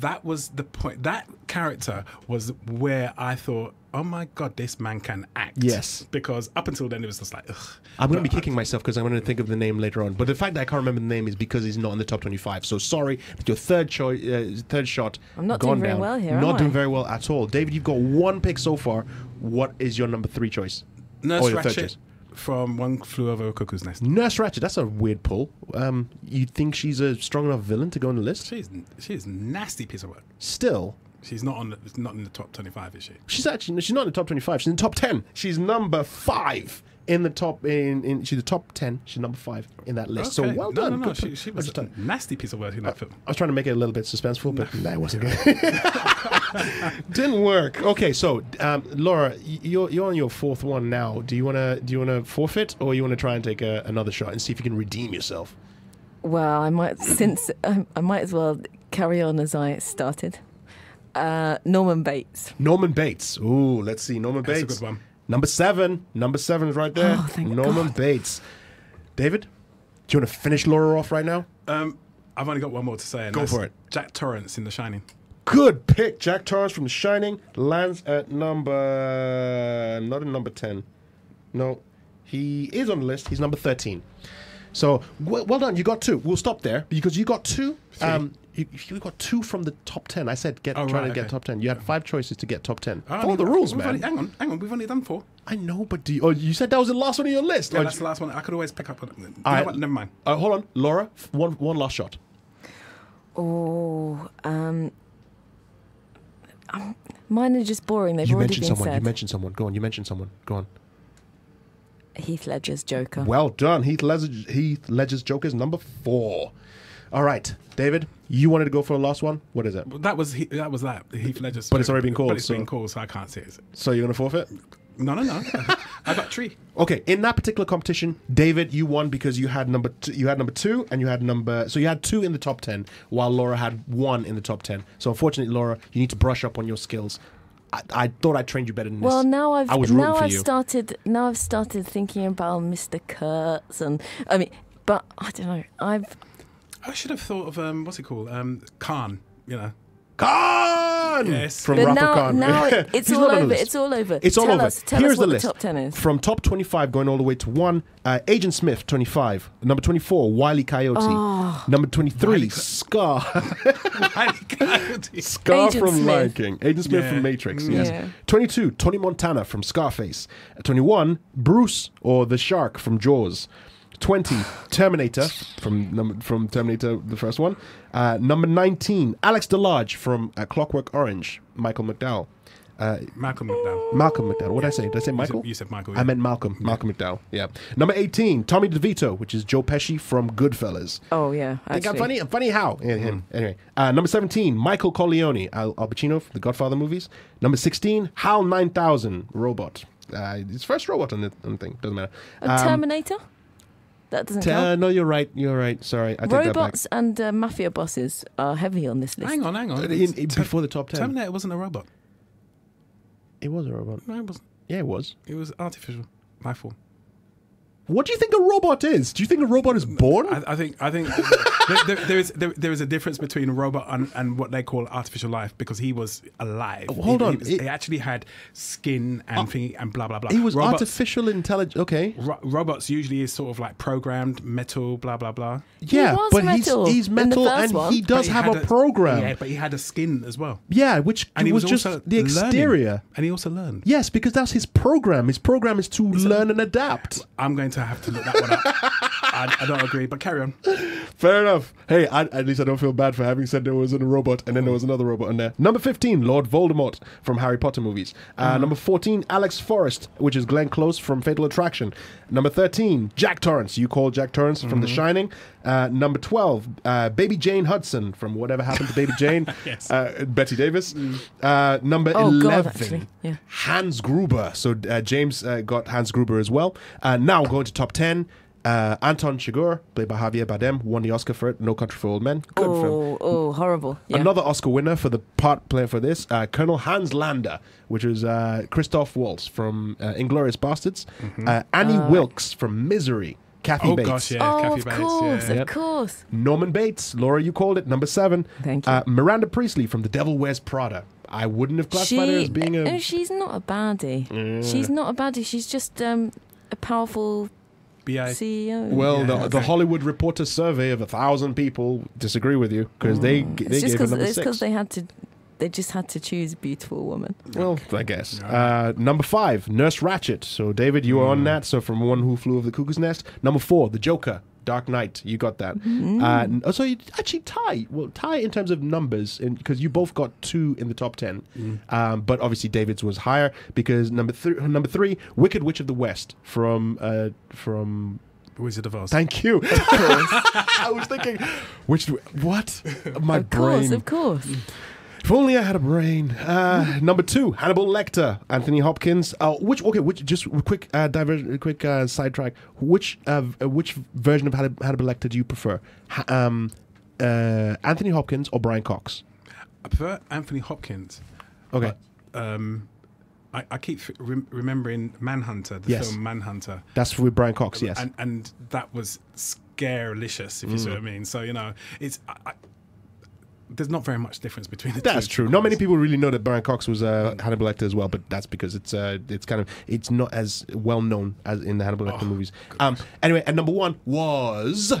that was the point. That character was where I thought, oh my god, this man can act. Yes. Because up until then, it was just like, ugh. I'm going to But be I- kicking myself because I'm going to think of the name later on. But the fact that I can't remember the name is because he's not in the top 25. So sorry, that your third choice, uh, third shot. I'm not gone doing very down. well here, am Not doing I? very well at all. David, you've got one pick so far. What is your number three choice? Nurse or your third choice? From One Flew Over a Cuckoo's Nest. Nurse Ratched. That's a weird pull. Um, you'd think she's a strong enough villain to go on the list? She's she's nasty piece of work. Still, She's not on the, not in the top twenty five, is she? she's actually she's not in the top 25. She's in the top 10. She's number five in the top in, in she's the top 10. She's number five in that list. So well no, done. No, no, Good she, she was just a nasty piece of work in that film. I was trying to make it a little bit suspenseful, but that wasn't good. Didn't work. Okay, so um, Laura, you're you're on your fourth one now. Do you wanna do you wanna forfeit or you wanna try and take a, another shot and see if you can redeem yourself? Well, I might since um, I might as well carry on as I started. Uh, Norman Bates. Norman Bates. Ooh, let's see. Norman That's a Bates. good one. Number seven. Number seven is right there. Oh, thank Norman God. Bates. David, do you want to finish Laura off right now? Um, I've only got one more to say. And Go for it. Jack Torrance in The Shining. Good pick. Jack Torrance from The Shining lands at number not in number ten. No, he is on the list. He's number thirteen. So well, well done. You got two. We'll stop there because you got two. Um, you, you got two from the top ten. I said get Oh, try right, to get top ten. You had five choices to get top ten. Oh, Follow no, the rules, man. Only, hang on, hang on. We've only done four. I know, but do you, oh, you said that was the last one on your list. Yeah, Oh, that's the last one. I could always pick up. On, you know right. what? Never mind. uh, hold on, Laura. One one last shot. Oh, um, um, mine are just boring. They've you already mentioned been someone. said. You mentioned someone. Go on. You mentioned someone. Go on. Heath Ledger's Joker. Well done. Heath Ledger's, Heath Ledger's Joker is number four. All right, David, you wanted to go for the last one. What is it? Well, That was he, that was that Heath Ledger's. But it's already been called, But it's so- been called, so I can't say it. So you're gonna forfeit? No, no, no. I got three. Okay. In that particular competition, David, you won because you had number two, you had number two, and you had number so you had two in the top ten, while Laura had one in the top ten. So unfortunately, Laura, you need to brush up on your skills. I, I thought I trained you better than this. Well, now I've I was now I've you. started now I've started thinking about Mr. Kurtz and I mean, but I don't know. I've I should have thought of um, what's it called? Um, Khan. You know. Khan! Yes. From but Rafa now Khan. now it, it's all not on the over. It's all over. It's all tell over. Us, tell Here's us what the list. top ten is. From top 25 going all the way to one, uh, Agent Smith, 25. Number 24, Wiley Coyote. Oh. Number 23, Wile E. Scar. Coyote. Scar Agent from Smith. Lion King. Agent Smith Yeah. from Matrix, Mm. yes. Yeah. 22, Tony Montana from Scarface. Uh, 21, Bruce or the Shark from Jaws. 20, Terminator from number from Terminator, the first one. Uh, number 19, Alex DeLarge from uh, Clockwork Orange, Michael McDowell. Uh, Malcolm McDowell. Malcolm McDowell. What did I say? Did I say You said- Michael? you said Michael, I meant Malcolm. Malcolm McDowell. Yeah. Number 18, Tommy DeVito, which is Joe Pesci from Goodfellas. Oh yeah, Think I'm funny? I'm funny how? Yeah, him. Mm-hmm. Anyway, uh, number 17, Michael Corleone, Al, Al Pacino from the Godfather movies. Number 16, HAL 9000, robot. Uh, his first robot on the, on the thing. Doesn't matter. A Um, Terminator. That doesn't Te- count. no, you're right. You're right. Sorry. I take that back. Robots and uh, mafia bosses are heavy on this list. Hang on, hang on. In- in- Ter- before the top 10. Terminator wasn't a robot. It was a robot. No, it wasn't. Yeah, it was. It was artificial life form. What do you think a robot is? Do you think a robot is born? I, I think I think there, there, there is there, there is a difference between a robot and, and what they call artificial life because he was alive. Oh, hold He- on. he, was- It- he actually had skin and ah, thingy and blah blah blah. he was robots, artificial intelligence. Okay. ro- robots usually is sort of like programmed metal, blah blah blah. Yeah, was but metal he's he's metal and one. he does But have had a program. Yeah, but he had a skin as well, Yeah, which and he was, was, just also the learning. exterior. and he also learned. Yes, because that's his program. His program is to learn and adapt. I'm going to have to look that one up. I, I don't agree, but carry on. Fair enough. Hey, I, at least I don't feel bad for having said there was a robot and then there was another robot in there. Number 15, Lord Voldemort from Harry Potter movies. Uh, Number 14, Alex Forrest, which is Glenn Close from Fatal Attraction. Number 13, Jack Torrance. You call Jack Torrance from The Shining. Uh, number 12, uh, Baby Jane Hudson from Whatever Happened to Baby Jane. Yes. uh, Bette Davis. Uh, number Oh, 11, God, yeah. Hans Gruber. So uh, James uh, got Hans Gruber as well. Uh, now going to top 10. Uh, Anton Chigurh, played by Javier Bardem, won the Oscar for it. No Country for Old Men. Good film. oh, oh, horrible. Yeah. Another Oscar winner for the part playing for this, uh, Colonel Hans Landa, which was uh, Christoph Waltz from uh, Inglourious Basterds, uh, Annie Wilkes from Misery, Kathy Oh Bates, gosh, yeah, oh, Kathy of Bates. course, yeah. of Yep. course. Norman Bates, Laura, you called it, number seven. Thank you. Uh, Miranda Priestly from The Devil Wears Prada. I wouldn't have classified her as being uh, a. she's not a baddie. She's not a baddie. She's just um, a powerful B.I. CEO. Well, Yeah, the, the. Hollywood Reporter survey of a thousand people disagree with you because they they Mm. it's just gave her because number it's six. because they had to. They just had to choose a beautiful woman. Well, I guess. Uh, number five, Nurse Ratched. So, David, you were Mm. on that. So, from One Who Flew Over the Cuckoo's Nest. Number four, The Joker, Dark Knight. You got that. Mm-hmm. Uh, oh, so, you actually tie. Well, tie in terms of numbers, because you both got two in the top 10. Mm. Um, but obviously, David's was higher because number, th- number three, Wicked Witch of the West from. Uh, from Wizard of Oz. Thank you. I was thinking, which what? My of course, brain. of course. If only I had a brain. Uh, number two, Hannibal Lecter, Anthony Hopkins. Uh, which okay, which just quick uh, diver, quick uh, sidetrack. Which uh, which version of Hannibal Lecter do you prefer? Ha- um, uh, Anthony Hopkins or Brian Cox? I prefer Anthony Hopkins. Okay, But, um, I, I keep rem- remembering Manhunter, the Yes. film Manhunter, that's with Brian Cox. Yes. and and that was scarelicious, if you Mm. see what I mean. So you know, it's I, there's not very much difference between the two. That's true. Not many people really know that Brian Cox was uh, Hannibal Lecter as well, but that's because it's uh, it's kind of it's not as well known as in the Hannibal Lecter Oh, movies. Um, anyway, and number one was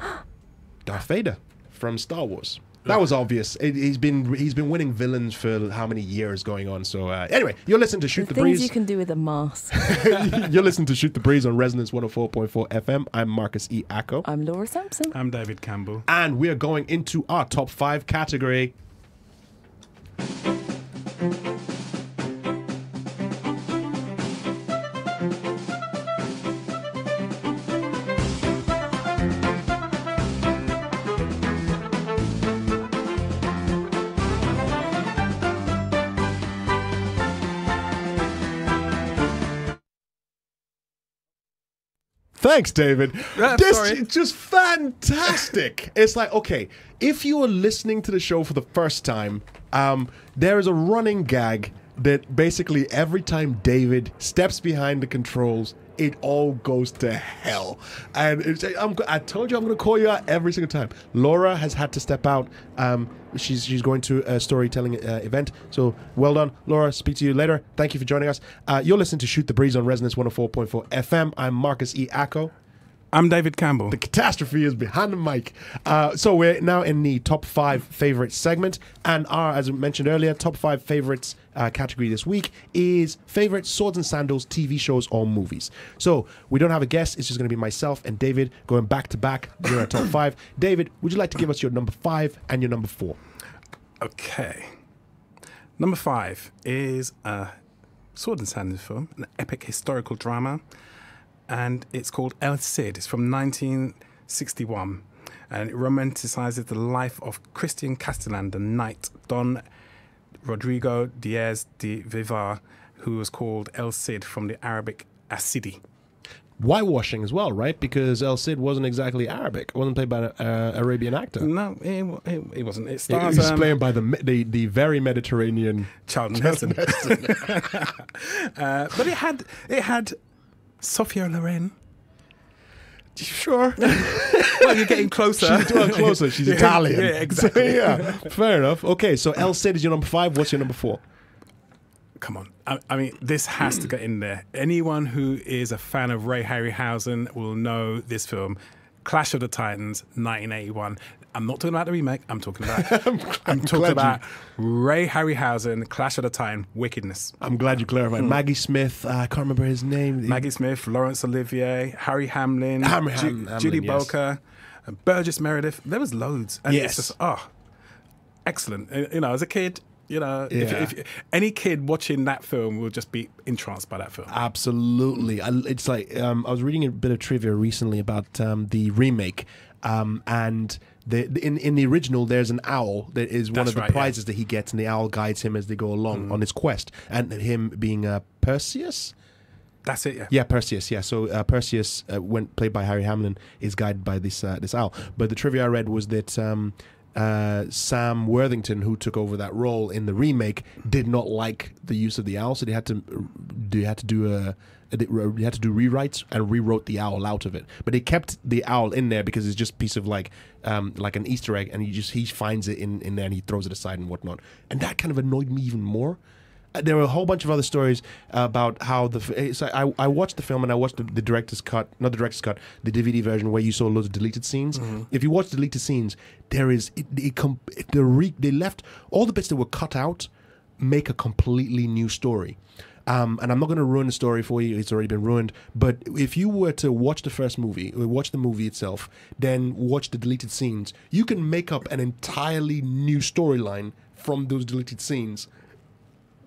Darth Vader from Star Wars. That was obvious. It, he's been he's been winning villains for how many years going on. So uh, anyway, you're listening to The Shoot the, things Breeze. you can do with a mask. you're listening to Shoot the Breeze on Resonance 104.4 FM. I'm Marcus E. Ako. I'm Laura Sampson. I'm David Campbell. and we are going into our top five category. Thanks, David. Yeah, this sorry. is just fantastic. it's like, okay, if you are listening to the show for the first time, um, there is a running gag that basically every time David steps behind the controls, it all goes to hell. And I told you I'm going to call you out every single time. Laura has had to step out. Um, she's she's going to a storytelling uh, event. So well done, Laura. Speak to you later. Thank you for joining us. Uh, you're listening to Shoot the Breeze on Resonance 104.4 FM. I'm Marcus E. Ako. I'm David Campbell. The catastrophe is behind the mic. Uh, so we're now in the top five favorites segment, and our, as I mentioned earlier, top five favorites uh, category this week is favorite swords and sandals TV shows or movies. So we don't have a guest; it's just going to be myself and David going back to back. You're our top five. David, would you like to give us your number five and your number four? Okay. Number five is a sword and sandals film, an epic historical drama, and it's called El Cid. It's from 1961, and it romanticizes the life of Christian Castellan, the knight Don Rodrigo Diaz de Vivar, who was called El Cid from the Arabic Asidi. Whitewashing as well, right? Because El Cid wasn't exactly Arabic; it wasn't played by an uh, Arabian actor. No, it, it, it wasn't. It It stars. was um, played by the, the the very Mediterranean Charlton Heston. uh, but it had it had Sophia Loren. Sure. well, you're getting closer. She's well, closer. She's Yeah, Italian. Yeah, exactly. So, yeah, fair enough. Okay, so El Cid is your number five. What's your number four? Come on. I, I mean, this has to get in there. Anyone who is a fan of Ray Harryhausen will know this film. Clash of the Titans, 1981. I'm not talking about the remake. I'm talking about. I'm, I'm, talking about Ray Harryhausen, Clash of the Titan, wickedness. I'm glad you clarified. Hmm. Maggie Smith. Uh, I can't remember his name. Maggie Smith, Laurence Olivier, Harry Hamlin, Harry Ju- Hamlin, Judi yes. Bowker, uh, Burgess Meredith. There was loads. And Yes. it's just, oh, excellent. Uh, You know, as a kid, you know, Yeah. if, if any kid watching that film will just be entranced by that film. Absolutely. I, it's like um, I was reading a bit of trivia recently about um, the remake, um, and the, in in the original, there's an owl that is one That's of the right, yeah. prizes that he gets, and the owl guides him as they go along Mm. on his quest, and him being uh, Perseus. That's it, yeah. Yeah, Perseus. Yeah, so uh, Perseus, uh, when played by Harry Hamlin, is guided by this uh, this owl. But the trivia I read was that um, uh, Sam Worthington, who took over that role in the remake, did not like the use of the owl, so they had to they had to do a. They had to do rewrites and rewrote the owl out of it, but they kept the owl in there because it's just a piece of like, um, like an Easter egg, and he just he finds it in, in there and he throws it aside and whatnot, and that kind of annoyed me even more there were a whole bunch of other stories about how the. It's like I, I watched the film and I watched the, the director's cut, not the director's cut, the DVD version where you saw loads of deleted scenes. If you watch deleted scenes, there is it, it, com- the re, they left all the bits that were cut out make a completely new story. Um, and I'm not going to ruin the story for you; it's already been ruined. But if you were to watch the first movie, or watch the movie itself, then watch the deleted scenes, you can make up an entirely new storyline from those deleted scenes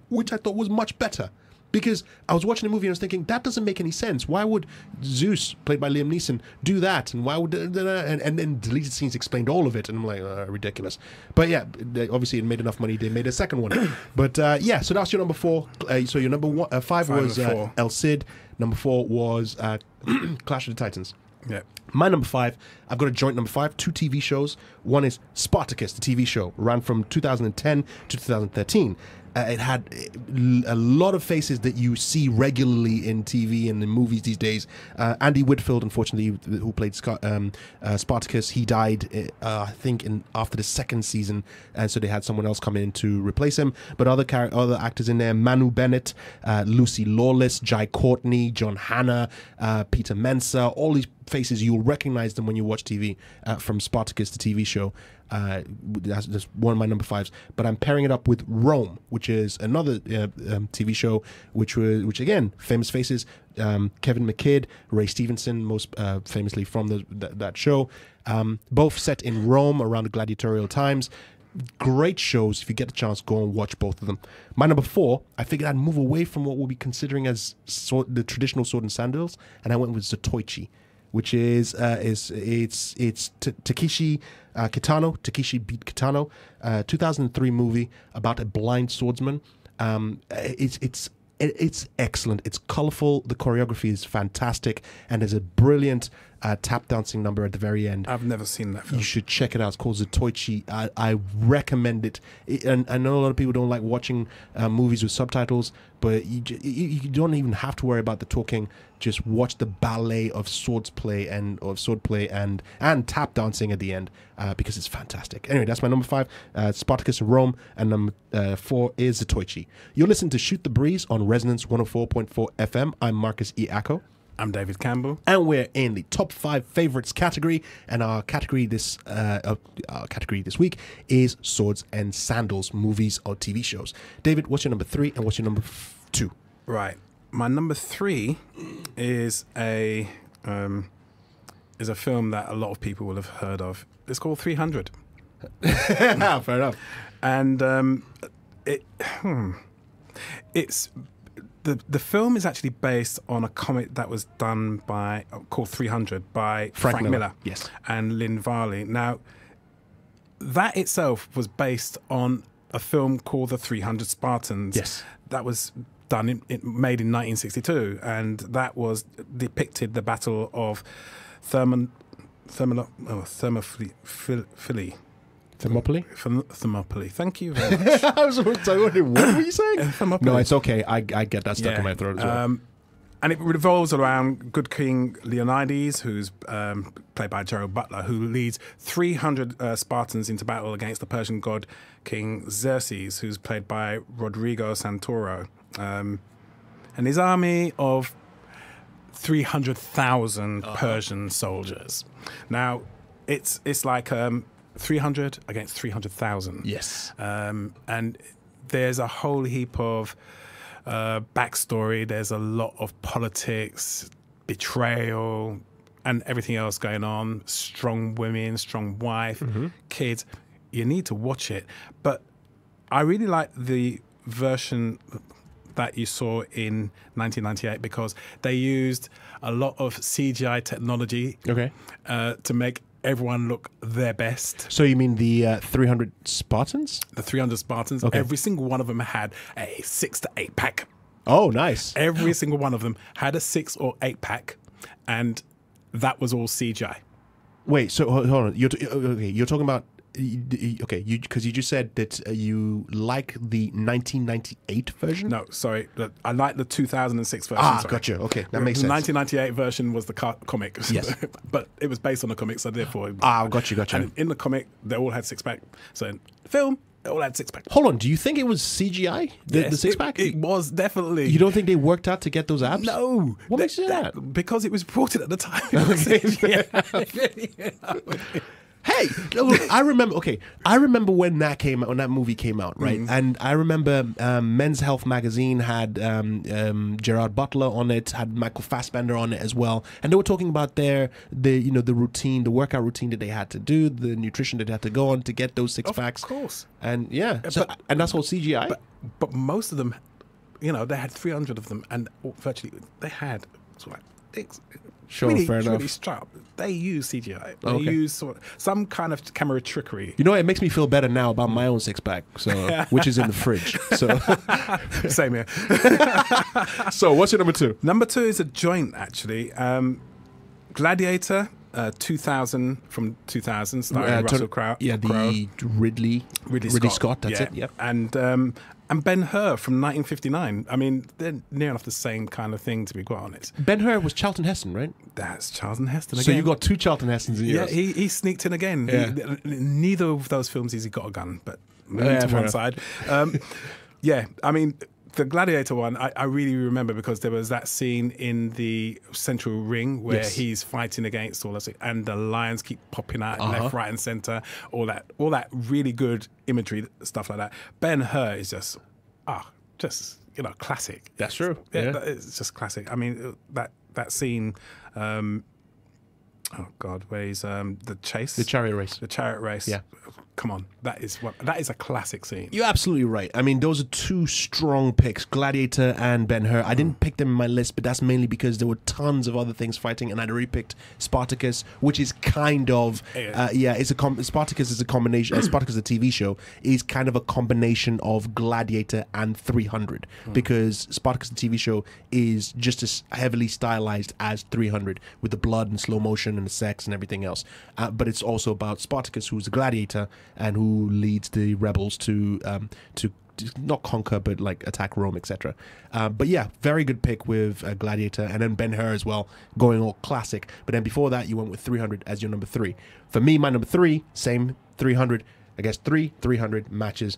which I thought was much better. Because I was watching the movie and I was thinking that doesn't make any sense. Why would Zeus, played by Liam Neeson, do that? And why would and, and then deleted scenes explained all of it? And I'm like, uh, ridiculous. But yeah, they, obviously it made enough money. They made a second one. but uh, yeah, so that's your number four. Uh, so your number one, uh, five, Five was uh. El Cid. Number four was uh, Clash of the Titans. Yeah. My number five, I've got a joint number five, two TV shows. One is Spartacus, the TV show, ran from 2010 to 2013. Uh, it had uh, a lot of faces that you see regularly in TV and in movies these days. Uh, Andy Whitfield, unfortunately, who played Scott, um, uh, Spartacus, he died, uh, I think, in after the second season, and so they had someone else come in to replace him. But other char- other actors in there: Manu Bennett, uh, Lucy Lawless, Jai Courtney, John Hannah, uh, Peter Mensah, all these faces you'll recognize them when you watch TV from Spartacus, the TV show. Uh, that's, that's one of my number fives. But I'm pairing it up with Rome, which is another uh, um, TV show, which was which again famous faces. Um, Kevin McKidd, Ray Stevenson, most uh, famously from the, th- that show. Um, both set in Rome around the gladiatorial times. Great shows. If you get the chance, go and watch both of them. My number four, I figured I'd move away from what we'll be considering as sword, the traditional sword and sandals, and I went with Zatoichi which is uh, is it's it's T- Takeshi uh, Kitano. Takeshi beat Kitano, uh, 2003 movie about a blind swordsman. Um, it's it's it's excellent. It's colorful. The choreography is fantastic, and there's a brilliant uh, tap dancing number at the very end. I've never seen that film. You should check it out. It's called Zatoichi. I, I recommend it. it. And I know a lot of people don't like watching uh, movies with subtitles, but you, you you don't even have to worry about the talking. Just watch the ballet of swords play and of sword play and and tap dancing at the end uh, because it's fantastic. Anyway, that's my number five, uh, Spartacus and Rome, and number uh, four is Zatoichi. You're listening to Shoot the Breeze on Resonance 104.4 FM. I'm Marcus E. Ako. I'm David Campbell. and we're in the top five favorites category. And our category this uh, uh, our category this week is swords and sandals, movies or TV shows. David, what's your number three and what's your number two? Right. My number three is a um, is a film that a lot of people will have heard of. It's called 300, Fair enough. and um, it hmm, it's the the film is actually based on a comic that was done by called 300 by Frank Frank, Miller, Miller, yes. and Lynn Varley. Now that itself was based on a film called The 300 Spartans. Yes. That was done, in, it, made in 1962, and that was depicted the Battle of Thermon, oh, Thermopylae. Thermopylae? Therm- Thermopylae. Thank you very much. I was wondering, what were you saying? Thermopylae. No, it's okay. I, I get that stuck in my throat as well. Um, and it revolves around good King Leonidas, who's um, played by Gerald Butler, who leads 300 uh, Spartans into battle against the Persian god King Xerxes, who's played by Rodrigo Santoro. Um, and his army of 300,000 Persian soldiers. Now, it's it's like um, 300 against 300,000. yes. Um, and there's a whole heap of uh, backstory. There's a lot of politics, betrayal, and everything else going on. Strong women, strong wife, kids. You need to watch it. But I really like the version that you saw in 1998 because they used a lot of CGI technology Okay. uh, to make everyone look their best So you mean the uh, 300 Spartans? the 300 Spartans, Okay. every single one of them had a six to eight pack. Oh, nice. Every single one of them had a six or eight pack, and that was all CGI. Wait, so hold on. You're t- okay. You're talking about okay. You because you just said that uh, you like the 1998 version. No, sorry, I like the 2006 version. Ah, sorry. gotcha. Okay, that The makes sense. 1998 version was the co- comic. Yes. but it was based on the comic, so therefore. Ah, gotcha, gotcha. And in the comic, they all had six pack. So in film, they all had six pack. Hold on. Do you think it was CGI? The, the six pack? It, was definitely. you don't think they worked out to get those abs? No. What makes you say that? Because it was reported at the time. Hey, I remember. Okay, I remember when that came out, when that movie came out, right? Mm-hmm. And I remember um, Men's Health magazine had um, um, Gerard Butler on it, had Michael Fassbender on it as well, and they were talking about their the you know the routine, the workout routine that they had to do, the nutrition that they had to go on to get those six Of packs. Of course. and yeah, so, but- and that's all CGI. but but most of them, you know, they had 300 of them, and virtually they had sort like it's Sure, really, fair really enough. strap. They use CGI. They Okay. use sort of, some kind of camera trickery. you know, it makes me feel better now about my own six pack, so which is in the fridge. So, Same here. so what's your number two? Number two is a joint actually. Um, Gladiator. Uh, 2000 from 2000 starring Uh, Russell Crowe. yeah, the Ridley, Ridley, Scott. That's yeah. it. Yep. And um, and Ben Hur from 1959. I mean, they're near enough the same kind of thing, to be quite honest. Ben Hur was Charlton Heston, right? That's Charlton Heston So again. you got two Charlton Hestons in yours. yeah, he, he sneaked in again. He- Yeah. neither of those films has he got a gun, but moving Yeah, to one side. Um, yeah, I mean, the Gladiator one, I, I really remember because there was that scene in the central ring where Yes. he's fighting against all this, and the lions keep popping out Uh-huh. left, right, and center. All that, all that really good imagery stuff like that. Ben Hur is just ah, just you know, classic. That's true, Yeah, yeah. it's just classic. I mean, that that scene. Um, oh God, where he's um, the chase, The chariot race. the chariot race. Yeah. Come on, that is what that is a classic scene. You're absolutely right. I mean, those are two strong picks, Gladiator and Ben Hur. I didn't pick them in my list, but that's mainly because there were tons of other things fighting, and I'd already picked Spartacus, which is kind of, uh, yeah, it's a com- Spartacus is a combination. uh, Spartacus, the TV show, is kind of a combination of Gladiator and 300 because Spartacus, the TV show, is just as heavily stylized as 300 with the blood and slow motion and the sex and everything else. Uh, but it's also about Spartacus, who's a gladiator and who leads the rebels to um, to not conquer but like attack Rome, etc. Uh, but yeah, very good pick with uh, Gladiator, and then Ben Hur as well, going all classic. But then before that, you went with 300 as your number three. For me, my number three, same 300. I guess three 300 matches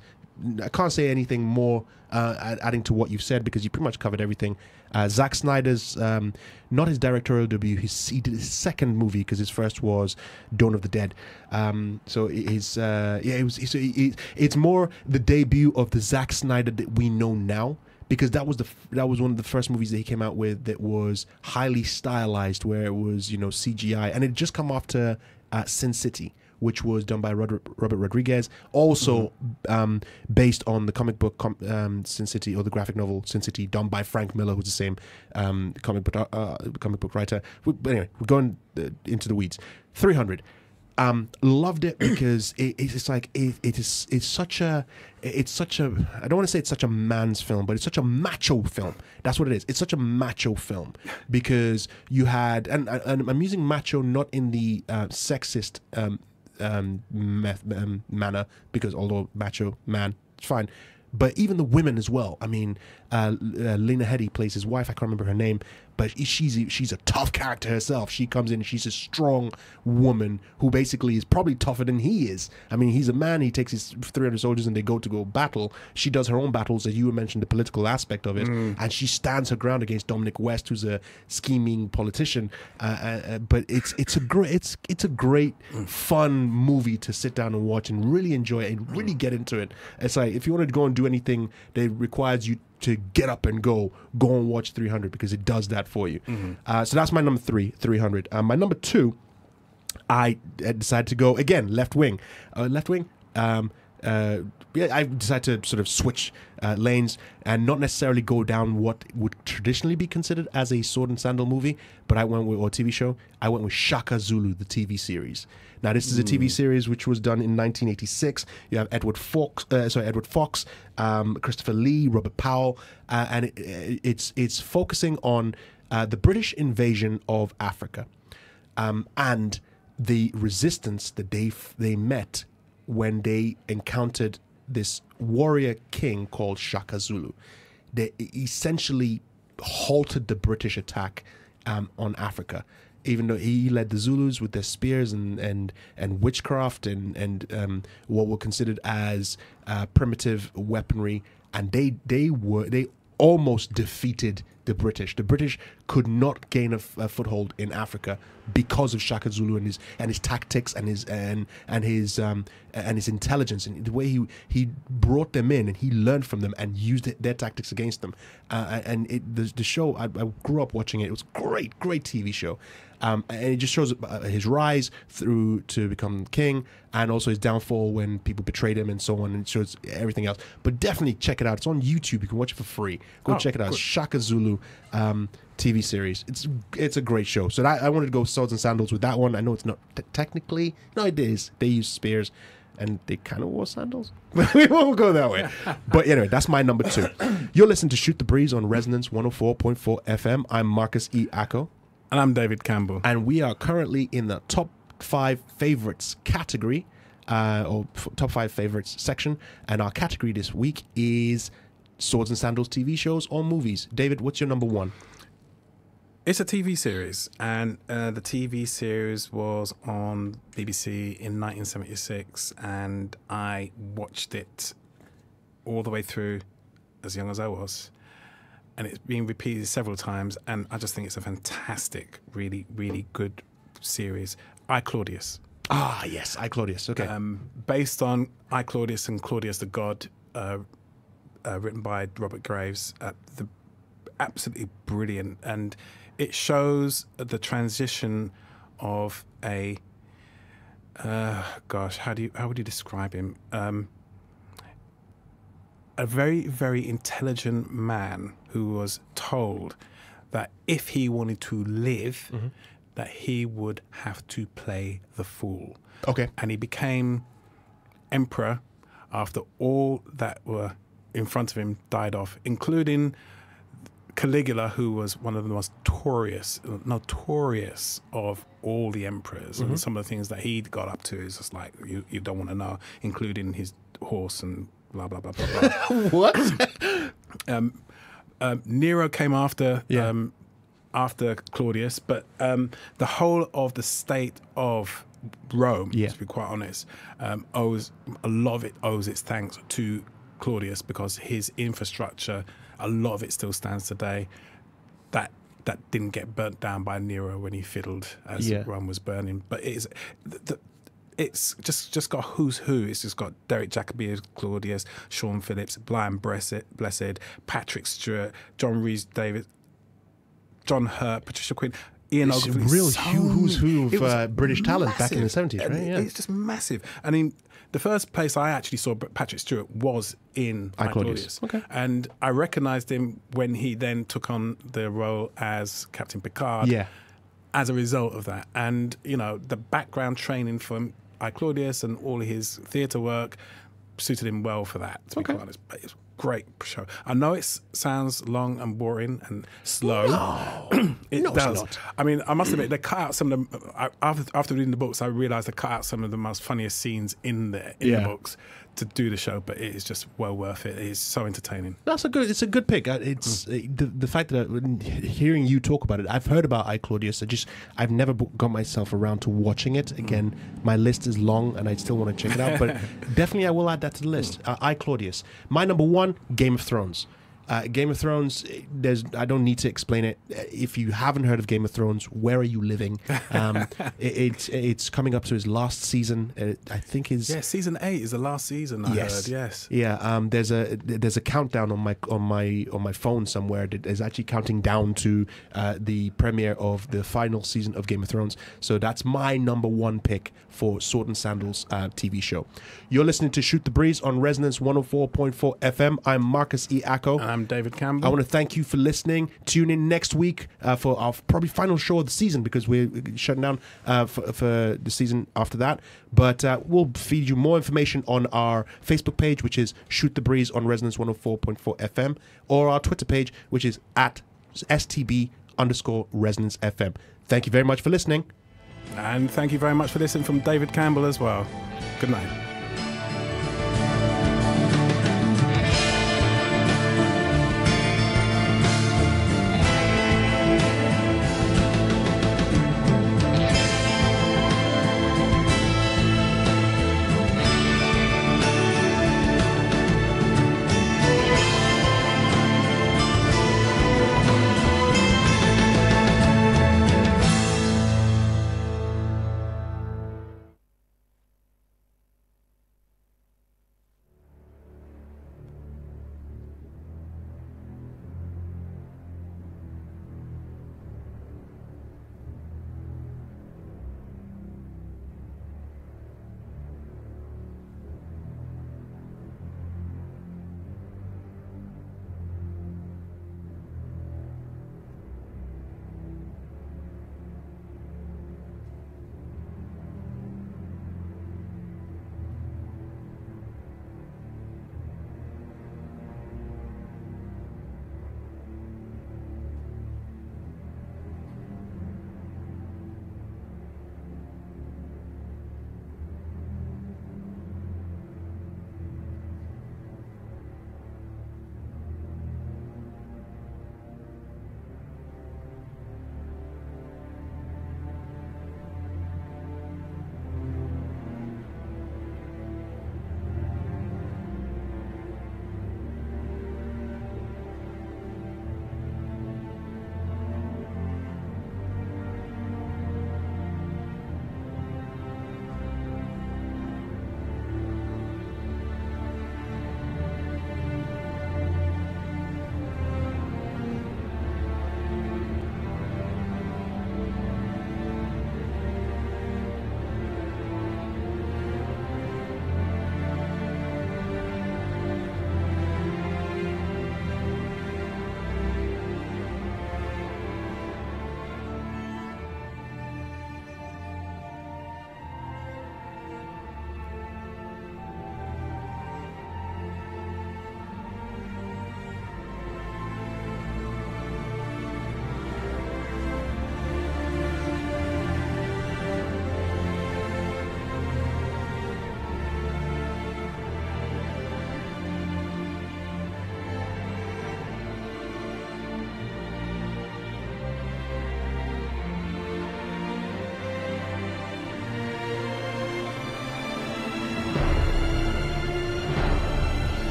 I can't say anything more uh, adding to what you've said because you pretty much covered everything. Uh, Zack Snyder's um, not his directorial debut. His, he did his second movie because his first was Dawn of the Dead. Um, so his uh, yeah, it was. It's, it, it's more the debut of the Zack Snyder that we know now because that was the that was one of the first movies that he came out with that was highly stylized, where it was you know CGI, and it just come after uh, Sin City, which was done by Robert, Robert Rodriguez, also um, based on the comic book com- um, Sin City or the graphic novel Sin City, done by Frank Miller, who's the same um, comic book uh, comic book writer. We- But anyway, we're going uh, into the weeds. Three hundred. Um, loved it because it, it's like it, it is it's such a it's such a I don't want to say it's such a man's film, but it's such a macho film. That's what it is. It's such a macho film because you had and, and I'm using macho not in the uh, sexist um, um, meth, um, manner because although macho man, it's fine. But even the women as well. I mean, uh, uh, Lena Headey plays his wife. I can't remember her name, but she's she's a tough character herself. She comes in. She's a strong woman who basically is probably tougher than he is. I mean, he's a man. He takes his 300 soldiers and they go to go battle. She does her own battles, as you mentioned, the political aspect of it, and she stands her ground against Dominic West, who's a scheming politician. Uh, uh, uh, but it's it's a great it's it's a great fun movie to sit down and watch and really enjoy it and really get into it. It's like if you want to go and do anything that requires you to get up and go, go and watch 300 because it does that for you. Uh, so that's my number three, 300. Uh, my number two, I decided to go again left wing, uh, left wing. Um, uh, I decided to sort of switch uh, lanes and not necessarily go down what would traditionally be considered as a sword and sandal movie, but I went with or TV show. I went with Shaka Zulu, the TV series. Now, this is a TV series which was done in 1986. You have Edward Fox, uh, sorry, Edward Fox, um, Christopher Lee, Robert Powell, uh, and it, it's it's focusing on uh, the British invasion of Africa um, and the resistance that they f- they met when they encountered this warrior king called Shaka Zulu. They essentially halted the British attack um, on Africa. Even though he led the Zulus with their spears and and, and witchcraft and and um, what were considered as uh, primitive weaponry, and they they were they almost defeated the British. The British could not gain a, foothold in Africa because of Shaka Zulu and his and his tactics and his and and his um and his intelligence and the way he he brought them in and he learned from them and used their tactics against them. Uh, and it, the the show I, I grew up watching it. It was great great TV show. Um, and it just shows uh, his rise through to become king, and also his downfall when people betrayed him and so on. And it shows everything else. But definitely check it out. It's on YouTube. You can watch it for free. Go Oh, check it out. good. Shaka Zulu um, TV series. It's it's a great show. So that, I wanted to go swords and sandals with that one. I know it's not t- technically no, it is. They use spears, and they kind of wore sandals. But we won't go that way. But anyway, that's my number two. You're listening to Shoot the Breeze on Resonance 104.4 FM. I'm Marcus E. Ako. And I'm David Campbell. And we are currently in the top five favorites category, uh, or f- top five favorites section. And our category this week is swords and sandals TV shows or movies. David, what's your number one? It's a TV series, and uh, the TV series was on BBC in 1976, and I watched it all the way through as young as I was. And it's been repeated several times, and I just think it's a fantastic, really, really good series. I Claudius. Ah, yes, I Claudius. Okay. Um, based on I Claudius and Claudius the God, uh, uh, written by Robert Graves. Uh, the absolutely brilliant, and it shows the transition of a. Uh, gosh, how do you how would you describe him? Um, a very very intelligent man who was told that if he wanted to live, that he would have to play the fool. Okay. And he became emperor after all that were in front of him died off, including Caligula, who was one of the most notorious, notorious of all the emperors. Mhm. And some of the things that he got up to is just like you, you don't want to know, including his horse and blah blah blah blah blah. what? um, um, Nero came after um, after Claudius, but um, the whole of the state of Rome, Yeah. to be quite honest, um, owes a lot of it owes its thanks to Claudius because his infrastructure, a lot of it still stands today. That that didn't get burnt down by Nero when he fiddled as Yeah. Rome was burning. But it is. The, it's just just got who's who. It's just got Derek Jacobi as Claudius, Siân Phillips, Brian Blessed, Blessed, Patrick Stewart, John Reese David, John Hurt, Patricia Quinn, Ian It's Ogilvy. real so who's who of, uh, British talent back in the 70s, And right? Yeah. It's just massive. I mean, the first place I actually saw Patrick Stewart was in I, Claudius. Okay. And I recognised him when he then took on the role as Captain Picard Yeah. as a result of that. And, you know, the background training from I Claudius and all his theatre work suited him well for that, to be quite honest. But it's a great show. I know it sounds long and boring and slow. it No, it's does. not. I mean, I must admit, they cut out some of the. After, after reading the books, I realised they cut out some of the most funniest scenes in the in Yeah. the books to do the show, but it is just well worth it. It is so entertaining. That's a good. It's a good pick. Uh, It's Mm. uh, the the fact that when hearing you talk about it, I've heard about I Claudius. I just I've never got myself around to watching it. Again, my list is long, and I still want to check it out. But definitely, I will add that to the list. Uh, I Claudius. My number one, Game of Thrones. Uh, Game of Thrones. There's. I don't need to explain it. Uh, If you haven't heard of Game of Thrones, where are you living? Um, it, it's it's coming up to his last season. Uh, I think is Yeah, season eight is the last season. I yes. heard. Yes. Yeah. Um, there's a there's a countdown on my on my on my phone somewhere that is actually counting down to uh, the premiere of the final season of Game of Thrones. So that's my number one pick for Sword and Sandals uh, TV show. You're listening to Shoot the Breeze on Resonance 104.4 FM. I'm Marcus E. Ako. And I'm David Campbell. I want to thank you for listening. Tune in next week uh, for our probably final show of the season because we're shutting down uh, for, for the season after that. But uh, we'll feed you more information on our Facebook page, which is Shoot the Breeze on Resonance 104.4 FM, or our Twitter page, which is at STB underscore Resonance FM. Thank you very much for listening. And thank you very much for listening from David Campbell as well. Good night.